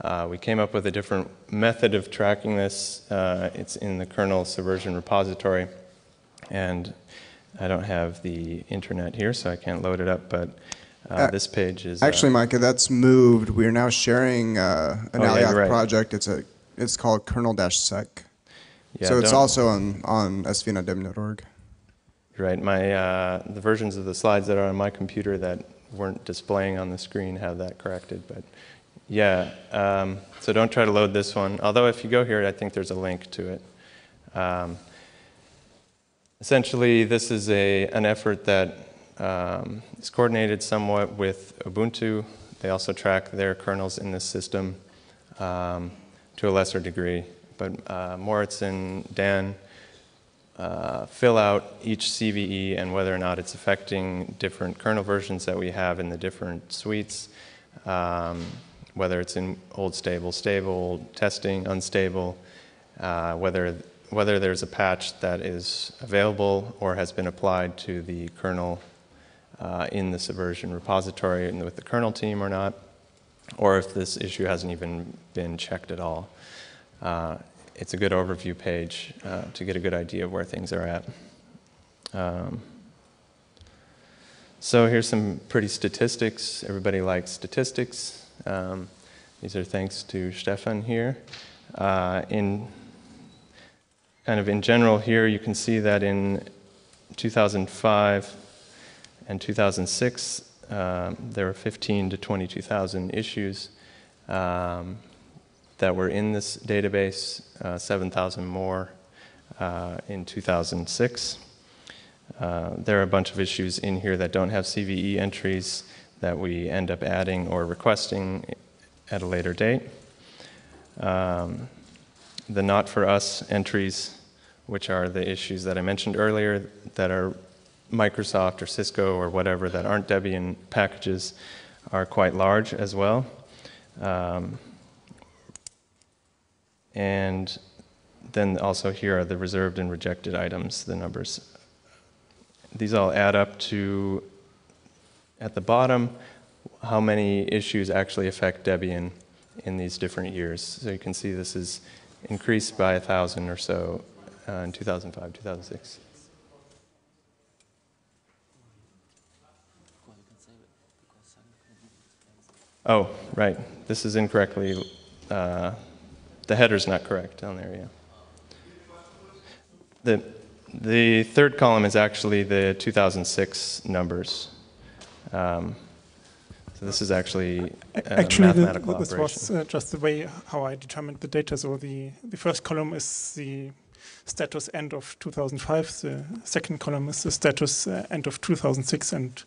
uh, we came up with a different method of tracking this. Uh, it's in the kernel subversion repository. And I don't have the internet here, so I can't load it up, but uh, this page is... Actually, uh, Micah, that's moved. We are now sharing uh, an oh, yeah, right. project. It's, a, it's called kernel-sec. Yeah, so it's also on, on svn.debian.org. Right. My, uh, the versions of the slides that are on my computer that weren't displaying on the screen have that corrected. But yeah, um, so don't try to load this one. Although if you go here, I think there's a link to it. Um, essentially, this is a, an effort that um, is coordinated somewhat with Ubuntu. They also track their kernels in this system um, to a lesser degree. But uh, Moritz and Dann uh, fill out each CVE and whether or not it's affecting different kernel versions that we have in the different suites, um, whether it's in old stable, stable, testing, unstable, uh, whether, whether there's a patch that is available or has been applied to the kernel uh, in the subversion repository and with the kernel team or not, or if this issue hasn't even been checked at all. Uh, it's a good overview page uh, to get a good idea of where things are at. Um, so here's some pretty statistics. Everybody likes statistics. Um, these are thanks to Stefan here. Uh, in kind of in general here, you can see that in 2005 and 2006, um, there were 15 to 22,000 issues. Um, that were in this database, uh, 7,000 more uh, in 2006. Uh, there are a bunch of issues in here that don't have CVE entries that we end up adding or requesting at a later date. Um, the not for us entries, which are the issues that I mentioned earlier that are Microsoft or Cisco or whatever that aren't Debian packages are quite large as well. Um, and then also here are the reserved and rejected items, the numbers. These all add up to, at the bottom, how many issues actually affect Debian in these different years. So you can see this is increased by a thousand or so uh, in 2005, 2006. Oh, right. This is incorrectly. Uh, the header's not correct down there, yeah. The, the third column is actually the 2006 numbers. Um, so this is actually a actually mathematical the, this operation. was uh, just the way how I determined the data. So the the first column is the status end of 2005. The second column is the status uh, end of 2006, and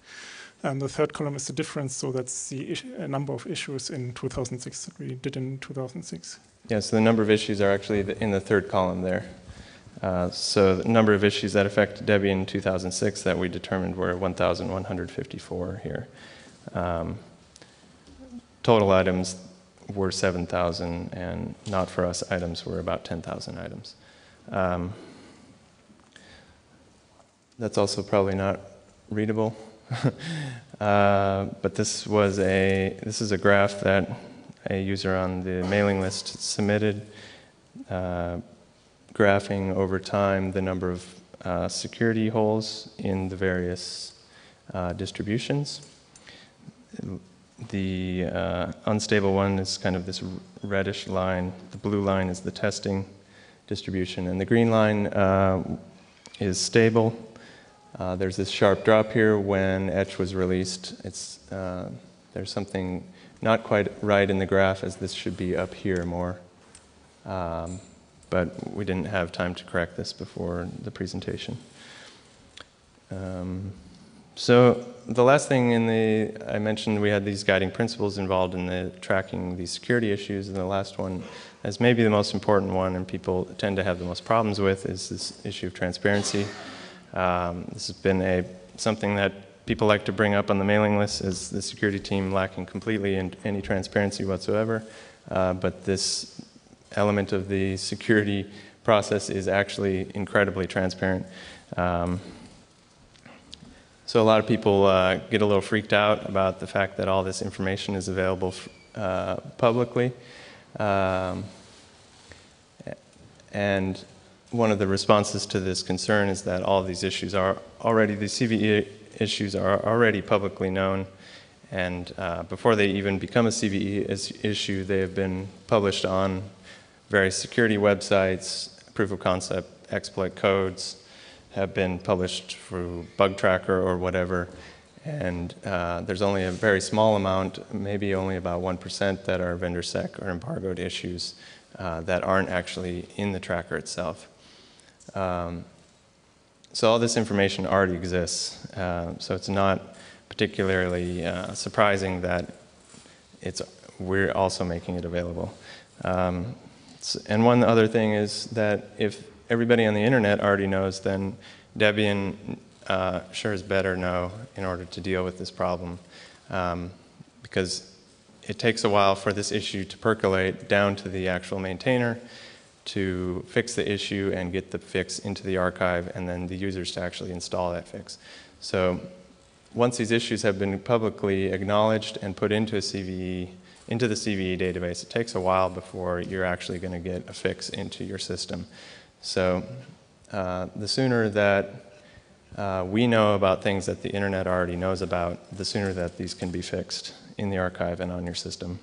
and the third column is the difference. So that's the uh, number of issues in 2006 that we did in 2006. Yeah, so the number of issues are actually in the third column there. Uh, so the number of issues that affected Debian in 2006 that we determined were 1,154 here. Um, total items were 7,000, and not for us items were about 10,000 items. Um, that's also probably not readable. uh, but this was a this is a graph that a user on the mailing list submitted, uh, graphing over time the number of uh, security holes in the various uh, distributions. The uh, unstable one is kind of this reddish line. The blue line is the testing distribution, and the green line uh, is stable. Uh, there's this sharp drop here when Etch was released. It's, there's something not quite right in the graph as this should be up here more. Um, but we didn't have time to correct this before the presentation. Um, so the last thing in the, I mentioned we had these guiding principles involved in the tracking these security issues, and the last one, as maybe the most important one, and people tend to have the most problems with, is this issue of transparency. Um, this has been a something that people like to bring up on the mailing list is the security team lacking completely in any transparency whatsoever. Uh, but this element of the security process is actually incredibly transparent. Um, so a lot of people uh, get a little freaked out about the fact that all this information is available uh, publicly. Um, and one of the responses to this concern is that all these issues are already, the CVE issues are already publicly known. And uh, before they even become a CVE issue, they have been published on various security websites, proof of concept exploit codes have been published through Bugtraq or whatever. And uh, there's only a very small amount, maybe only about 1%, that are vendor sec or embargoed issues uh, that aren't actually in the tracker itself. Um, so all this information already exists. Uh, so it's not particularly uh, surprising that it's, we're also making it available. Um, and one other thing is that if everybody on the internet already knows, then Debian uh, sure is better know in order to deal with this problem. Um, because it takes a while for this issue to percolate down to the actual maintainer to fix the issue and get the fix into the archive and then the users to actually install that fix. So once these issues have been publicly acknowledged and put into a CVE, into the CVE database, it takes a while before you're actually going to get a fix into your system. So uh, the sooner that uh, we know about things that the internet already knows about, the sooner that these can be fixed in the archive and on your system.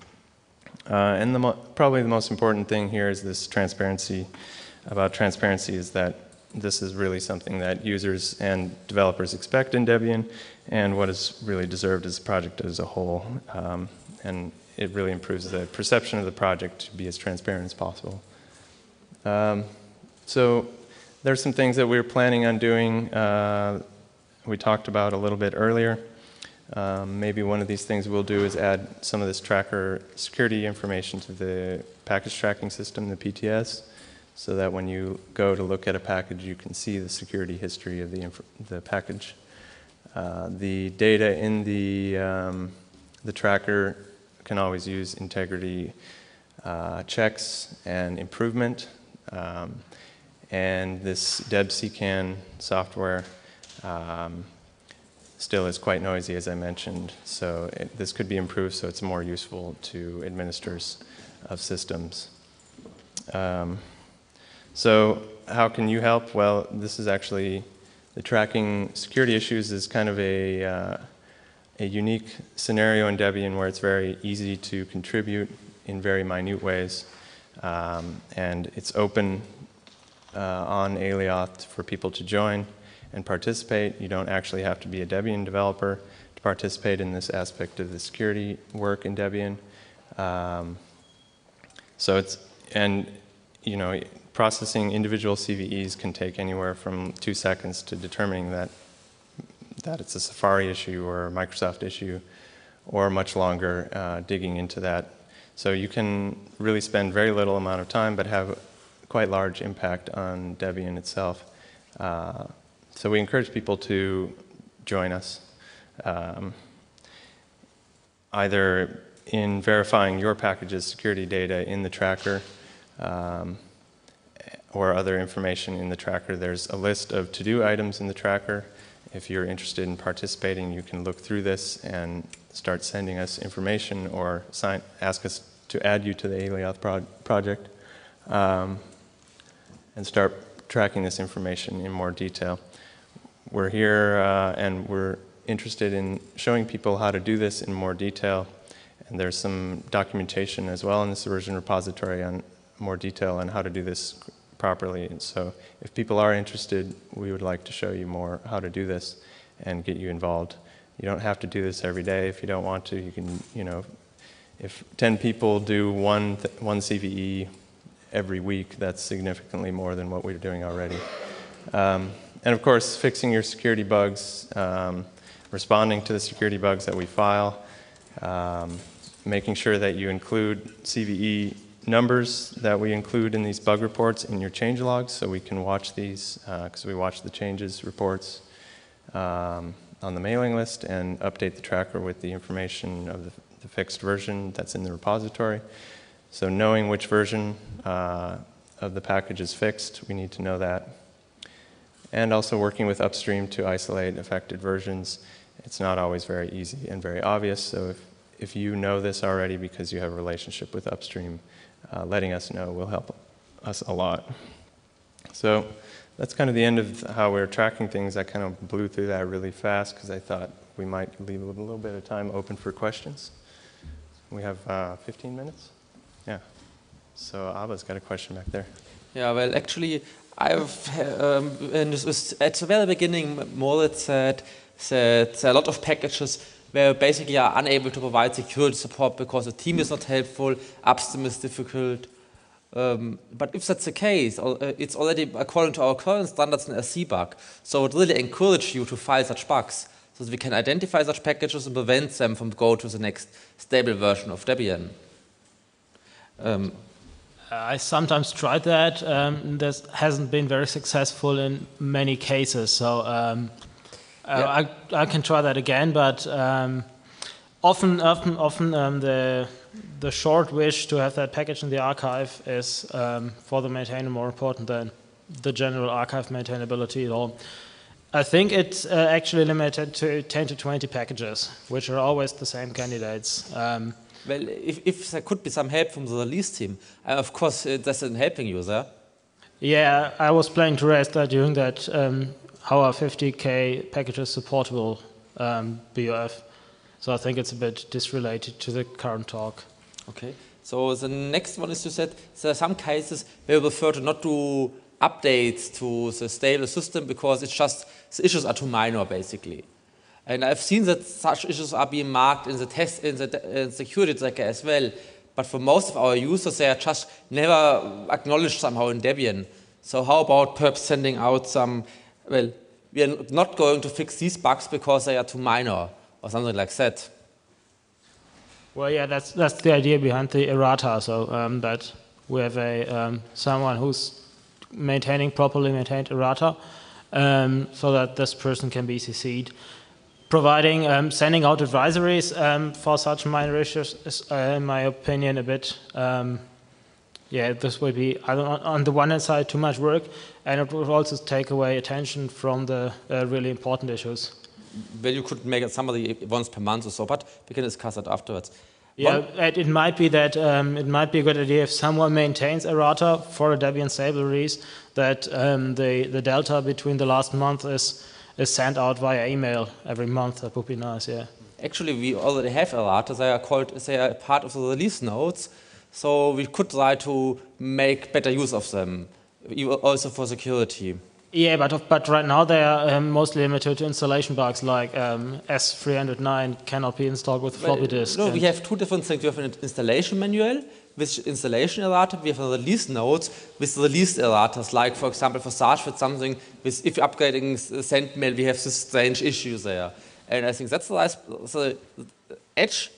Uh, and the probably the most important thing here is this transparency. About transparency is that this is really something that users and developers expect in Debian, and what is really deserved as a project as a whole. Um, and it really improves the perception of the project to be as transparent as possible. Um, so there's some things that we're planning on doing. Uh, we talked about a little bit earlier. Um, maybe one of these things we'll do is add some of this tracker security information to the package tracking system, the PTS, so that when you go to look at a package, you can see the security history of the, the package. Uh, the data in the, um, the tracker can always use integrity uh, checks and improvement. Um, and this debsecan software um, still is quite noisy, as I mentioned. So it, this could be improved so it's more useful to administrators of systems. Um, so how can you help? Well, this is actually, the tracking security issues is kind of a, uh, a unique scenario in Debian where it's very easy to contribute in very minute ways. Um, and it's open uh, on Alioth for people to join and participate. You don't actually have to be a Debian developer to participate in this aspect of the security work in Debian. Um, so it's, and you know, processing individual CVEs can take anywhere from two seconds to determining that, that it's a Safari issue or a Microsoft issue, or much longer uh, digging into that. So you can really spend very little amount of time, but have quite large impact on Debian itself. Uh, so we encourage people to join us, um, either in verifying your package's security data in the tracker, um, or other information in the tracker. There's a list of to-do items in the tracker. If you're interested in participating, you can look through this and start sending us information or sign, ask us to add you to the Alioth pro project um, and start tracking this information in more detail. We're here uh, and we're interested in showing people how to do this in more detail. And there's some documentation as well in this version repository on more detail on how to do this properly. And so if people are interested, we would like to show you more how to do this and get you involved. You don't have to do this every day if you don't want to. You can, you know, if 10 people do one, one CVE every week, that's significantly more than what we're doing already. Um, and of course, fixing your security bugs, um, responding to the security bugs that we file, um, making sure that you include CVE numbers that we include in these bug reports in your change logs so we can watch these because uh, we watch the changes reports um, on the mailing list and update the tracker with the information of the, the fixed version that's in the repository. So knowing which version uh, of the package is fixed, we need to know that. And also working with upstream to isolate affected versions. It's not always very easy and very obvious, so if, if you know this already because you have a relationship with upstream, uh, letting us know will help us a lot. So that's kind of the end of how we're tracking things. I kind of blew through that really fast because I thought we might leave a little bit of time open for questions. We have uh, 15 minutes? Yeah. So Abba's got a question back there. Yeah, well, actually, I've, um, at the very beginning, Moritz said that a lot of packages where basically are unable to provide security support because the team is not helpful, upstream is difficult. Um, but if that's the case, uh, it's already according to our current standards an RC bug. So I would really encourage you to file such bugs so that we can identify such packages and prevent them from going to the next stable version of Debian. Um, I sometimes tried that. Um, this hasn't been very successful in many cases. So um, uh, yeah. I, I can try that again, but um, often, often, often um, the the short wish to have that package in the archive is um, for the maintainer more important than the general archive maintainability at all. I think it's uh, actually limited to 10 to 20 packages, which are always the same candidates. Um, well, if, if, there could be some help from the release team, uh, of course, uh, that's helping you there. Yeah, I was planning to raise that during that um, how are 50k packages supportable um, BOF. So I think it's a bit disrelated to the current talk. Okay. So the next one is you said there are some cases where we prefer to not do updates to the stable system because it's just the issues are too minor basically. And I've seen that such issues are being marked in the test in the in security tracker as well. But for most of our users, they are just never acknowledged somehow in Debian. So how about perhaps sending out some well, we are not going to fix these bugs because they are too minor or something like that. Well, yeah, that's that's the idea behind the errata. So um, that we have a um, someone who's maintaining properly maintained errata, um, so that this person can be CC'd. providing, um, sending out advisories um, for such minor issues is, uh, in my opinion, a bit, um, yeah, this would be, on the one hand side, too much work, and it would also take away attention from the uh, really important issues. Well, you could make it somebody once per month or so, but we can discuss that afterwards. Yeah, it, it might be that um, it might be a good idea if someone maintains errata for a Debian stable release that um, the the delta between the last month is is sent out via email every month. That would be nice. Yeah. Actually, we already have errata. They are called. They are part of the release notes. So we could try to make better use of them, also for security. Yeah, but but right now they are um, mostly limited to installation bugs like um, S309 cannot be installed with floppy well, disk. No, we have two different things. We have an installation manual with installation errata. We have a release notes with release erratas, like for example for Sarge with something with if you're upgrading Sendmail, we have this strange issue there. And I think that's the, right, the Etch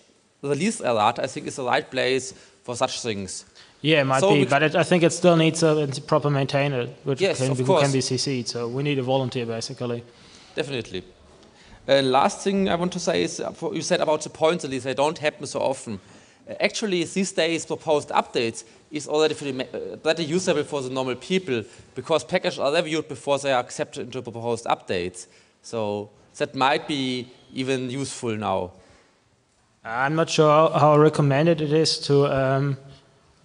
release errata. I think is the right place for such things. Yeah, it might so be, but it, I think it still needs a, proper maintainer, which yes, can, be, can be CC'd. So we need a volunteer, basically. Definitely. Uh, last thing I want to say is, uh, you said about the points release, they don't happen so often. Uh, actually, these days, proposed updates is already pretty, uh, pretty usable for the normal people because packages are reviewed before they are accepted into proposed updates. So that might be even useful now. I'm not sure how recommended it is to um,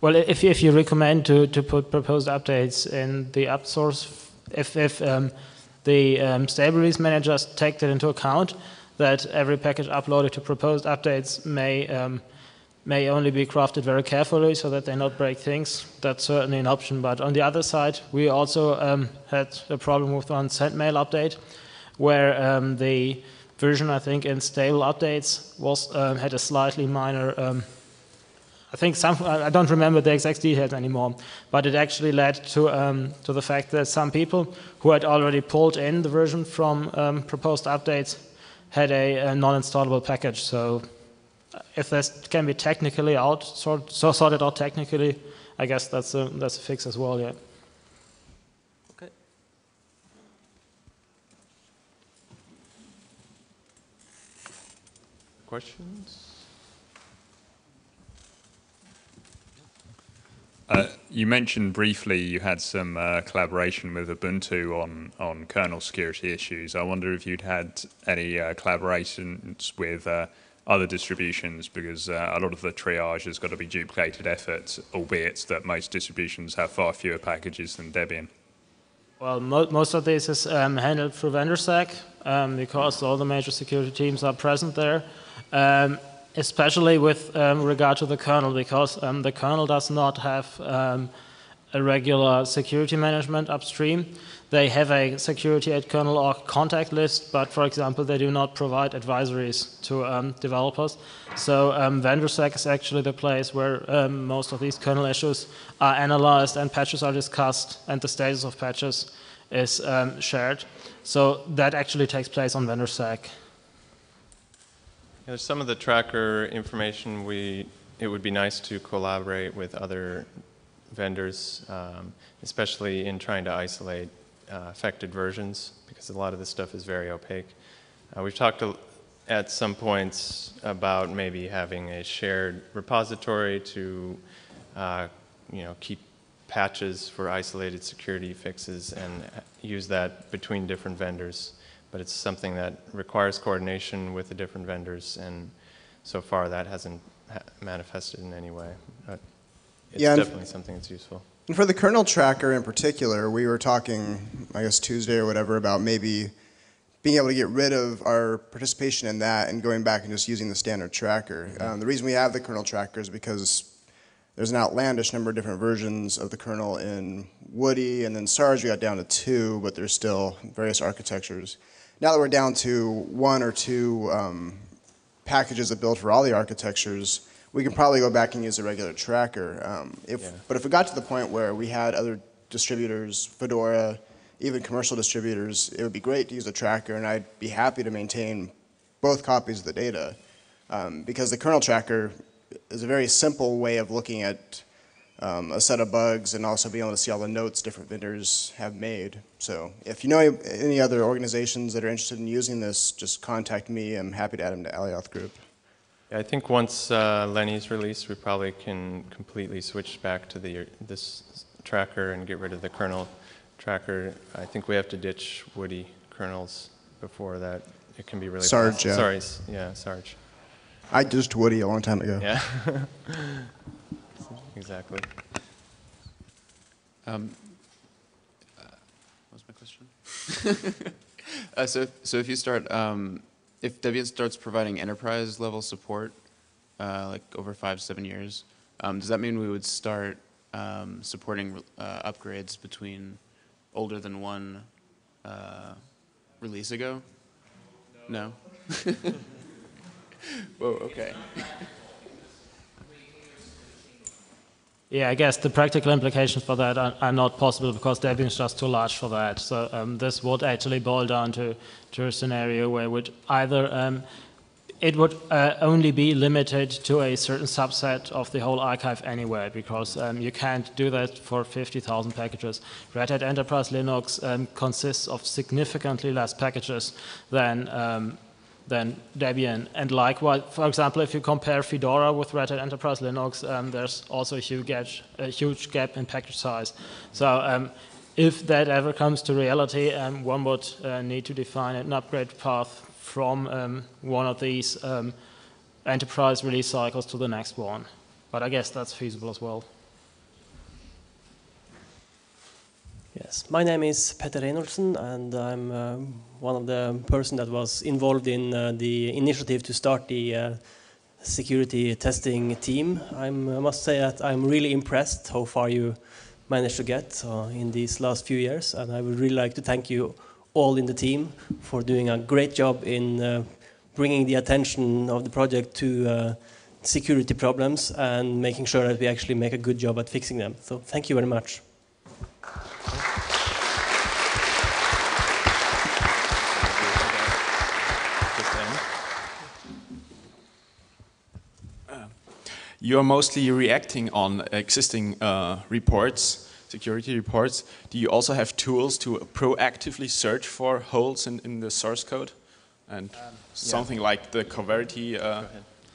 well, if, if you recommend to, to put proposed updates in the app source, if, if um, the um, stable release managers take that into account, that every package uploaded to proposed updates may um, may only be crafted very carefully so that they not break things. That's certainly an option. But on the other side, we also um, had a problem with one Sendmail update, where um, the version I think in stable updates was um, had a slightly minor um, I think some, I don't remember the exact details anymore, but it actually led to, um, to the fact that some people who had already pulled in the version from um, proposed updates had a, a non-installable package. So uh, if this can be technically out, sort, so sorted out technically, I guess that's a, that's a fix as well, yeah. Okay. Questions? Uh, you mentioned briefly you had some uh, collaboration with Ubuntu on, on kernel security issues. I wonder if you'd had any uh, collaborations with uh, other distributions because uh, a lot of the triage has got to be duplicated efforts, albeit that most distributions have far fewer packages than Debian. Well, mo most of this is um, handled through VendorSec um, because all the major security teams are present there. Um, especially with um, regard to the kernel, because um, the kernel does not have um, a regular security management upstream. They have a security at kernel or contact list, but for example, they do not provide advisories to um, developers. So um, VendorSec is actually the place where um, most of these kernel issues are analyzed and patches are discussed, and the status of patches is shared. So that actually takes place on VendorSec. Some of the tracker information we it would be nice to collaborate with other vendors, um, especially in trying to isolate uh, affected versions, because a lot of this stuff is very opaque. Uh, we've talked at some points about maybe having a shared repository to, uh, you know, keep patches for isolated security fixes and use that between different vendors but it's something that requires coordination with the different vendors, and so far that hasn't ha manifested in any way. But it's yeah, definitely something that's useful. And for the kernel tracker in particular, we were talking, I guess Tuesday or whatever, about maybe being able to get rid of our participation in that and going back and just using the standard tracker. Mm -hmm. um, the reason we have the kernel tracker is because there's an outlandish number of different versions of the kernel in Woody, and then Sarge we got down to two, but there's still various architectures now that we're down to one or two um, packages that build for all the architectures, we can probably go back and use a regular tracker. Um, if, yeah. But if it got to the point where we had other distributors, Fedora, even commercial distributors, it would be great to use a tracker, and I'd be happy to maintain both copies of the data. Um, because the kernel tracker is a very simple way of looking at um, a set of bugs and also being able to see all the notes different vendors have made. So if you know any, other organizations that are interested in using this, just contact me. I'm happy to add them to Alioth Group. Yeah, I think once uh, Lenny's released, we probably can completely switch back to the this tracker and get rid of the kernel tracker. I think we have to ditch Woody kernels before that. It can be really Sarge, yeah. Sorry, yeah, Sarge. I ditched Woody a long time ago. Yeah. exactly. Um, uh, what was my question? uh, so, so if you start, um, if Debian starts providing enterprise level support, uh, like over five, seven years, um, does that mean we would start um, supporting uh, upgrades between older than one uh, release ago? No. Whoa. Okay. Yeah, I guess the practical implications for that are, are not possible because Debian is just too large for that. So um, this would actually boil down to, to a scenario where would either um, it would uh, only be limited to a certain subset of the whole archive anyway, because um, you can't do that for 50,000 packages. Red Hat Enterprise Linux um, consists of significantly less packages than um, than Debian. And likewise, for example, if you compare Fedora with Red Hat Enterprise Linux, um, there's also a huge, gap, a huge gap in package size. So um, if that ever comes to reality, um, one would uh, need to define an upgrade path from um, one of these um, enterprise release cycles to the next one. But I guess that's feasible as well. Yes, my name is Petter Reinholdtsen, and I'm uh, one of the person that was involved in uh, the initiative to start the uh, security testing team. I'm, I must say that I'm really impressed how far you managed to get uh, in these last few years, and I would really like to thank you all in the team for doing a great job in uh, bringing the attention of the project to uh, security problems and making sure that we actually make a good job at fixing them. So thank you very much. You're mostly reacting on existing uh, reports, security reports. Do you also have tools to proactively search for holes in, in the source code? And something like the Coverity uh,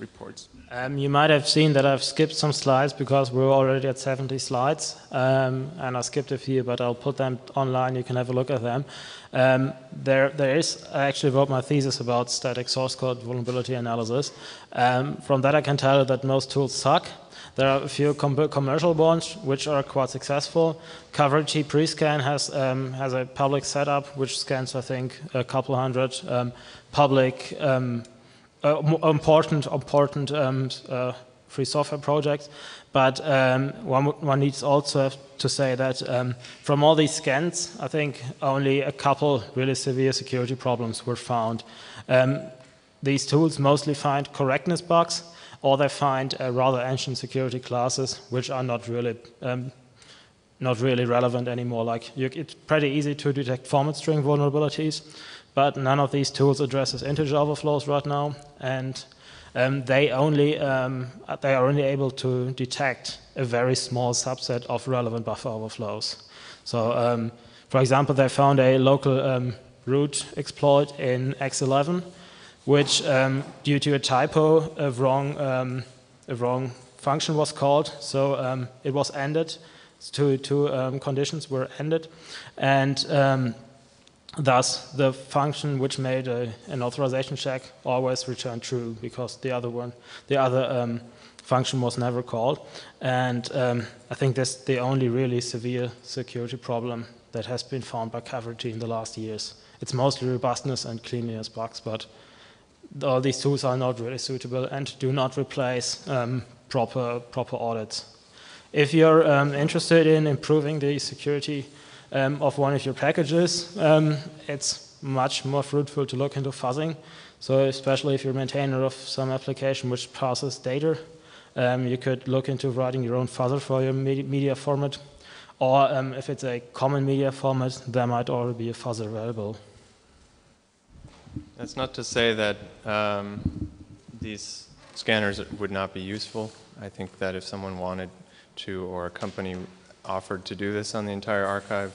reports? Um, you might have seen that I've skipped some slides because we're already at 70 slides, um, and I skipped a few, but I'll put them online. You can have a look at them. Um, there, there is. I actually wrote my thesis about static source code vulnerability analysis. Um, from that, I can tell you that most tools suck. There are a few com commercial ones which are quite successful. Coverity Prescan has um, has a public setup which scans, I think, a couple hundred um, public um, important important um, uh, free software projects. But um, one, one needs also to say that um, from all these scans, I think only a couple really severe security problems were found. Um, these tools mostly find correctness bugs, or they find uh, rather ancient security classes, which are not really um, not really relevant anymore. Like you, it's pretty easy to detect format string vulnerabilities, but none of these tools addresses integer overflows right now, and um, they only um, they are only able to detect a very small subset of relevant buffer overflows. So, um, for example, they found a local um, root exploit in X11, which, um, due to a typo, a wrong um, a wrong function was called, so it was ended. Two two conditions were ended, and thus the function which made a, an authorization check always returned true because the other one, the other um, function was never called. And um, I think that's the only really severe security problem that has been found by Coverity in the last years. It's mostly robustness and cleanliness bugs, but all these tools are not really suitable and do not replace um, proper proper audits. If you're um, interested in improving the security um, of one of your packages, um, it's much more fruitful to look into fuzzing. So especially if you're a maintainer of some application which passes data, um, you could look into writing your own fuzzer for your media format. Or um, if it's a common media format, there might already be a fuzzer available. That's not to say that um, these scanners would not be useful. I think that if someone wanted to, or a company offered to do this on the entire archive,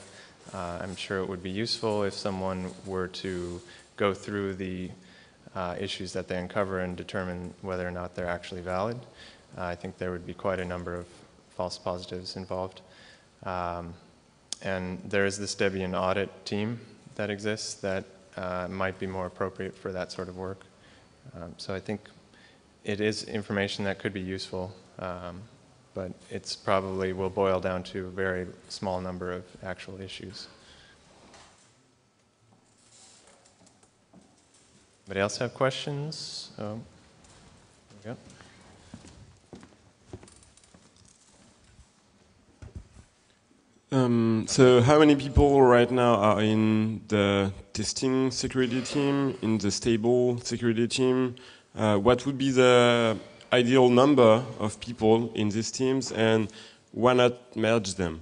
uh, I'm sure it would be useful if someone were to go through the uh, issues that they uncover and determine whether or not they're actually valid. Uh, I think there would be quite a number of false positives involved. Um, and there is this Debian audit team that exists that uh, might be more appropriate for that sort of work. Um, so I think it is information that could be useful, um, but it's probably will boil down to a very small number of actual issues. Anybody else have questions? Oh. Um, so how many people right now are in the testing security team, in the stable security team? Uh, what would be the ideal number of people in these teams and why not merge them?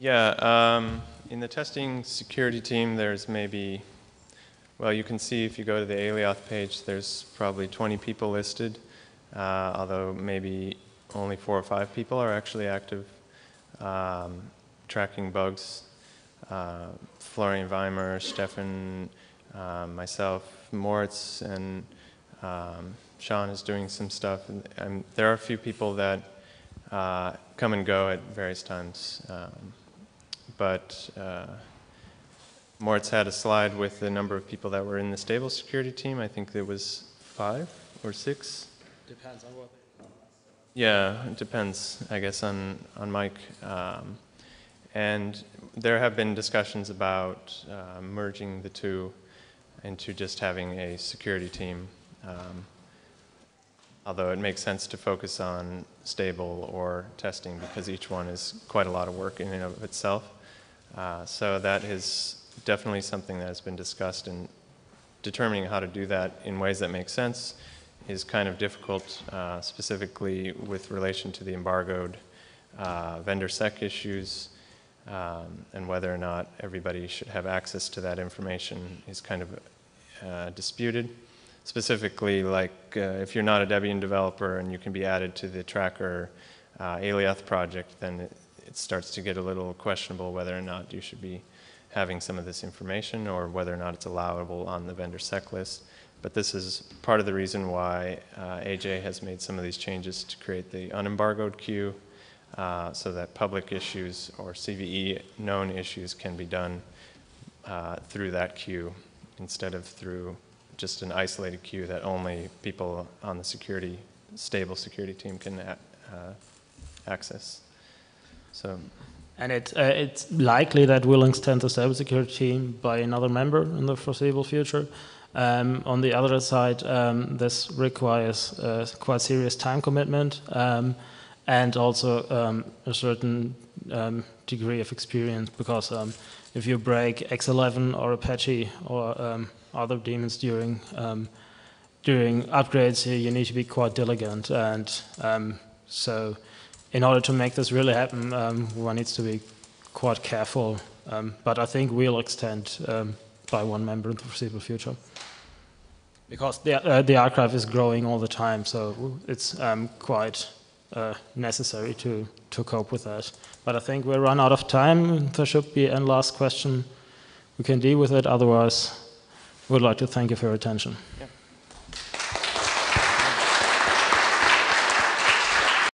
Yeah, um, in the testing security team, there's maybe, well, you can see if you go to the Alioth page, there's probably 20 people listed, uh, although maybe only four or five people are actually active um, tracking bugs. Uh, Florian Weimer, Stefan, uh, myself, Moritz, and um, Sean is doing some stuff. And, and, there are a few people that uh, come and go at various times. Um, but uh, Moritz had a slide with the number of people that were in the stable security team. I think there was five or six. Depends on what yeah, it depends, I guess, on, on Mike. Um, and there have been discussions about uh, merging the two into just having a security team. Um, although it makes sense to focus on stable or testing because each one is quite a lot of work in and of itself. Uh, so that is definitely something that has been discussed and determining how to do that in ways that make sense is kind of difficult, uh, specifically with relation to the embargoed uh, vendor sec issues, um, and whether or not everybody should have access to that information is kind of uh, disputed. Specifically, like uh, if you're not a Debian developer and you can be added to the tracker uh, Alioth project, then it, it starts to get a little questionable whether or not you should be having some of this information or whether or not it's allowable on the vendor sec list. But this is part of the reason why uh, AJ has made some of these changes to create the unembargoed queue uh, so that public issues or CVE known issues can be done uh, through that queue instead of through just an isolated queue that only people on the security, stable security team can uh, access. So. And it, uh, it's likely that we'll extend the stable security team by another member in the foreseeable future. Um, on the other side, um, this requires a quite serious time commitment um, and also um, a certain um, degree of experience because um, if you break X11 or Apache or other daemons during during upgrades, here, you need to be quite diligent and so in order to make this really happen, one needs to be quite careful. but I think we'll extend by one member in the foreseeable future. Because the, uh, the archive is growing all the time, so it's um, quite uh, necessary to, to cope with that. But I think we'll run out of time. There should be a last question. We can deal with it. Otherwise, we'd like to thank you for your attention. Yeah.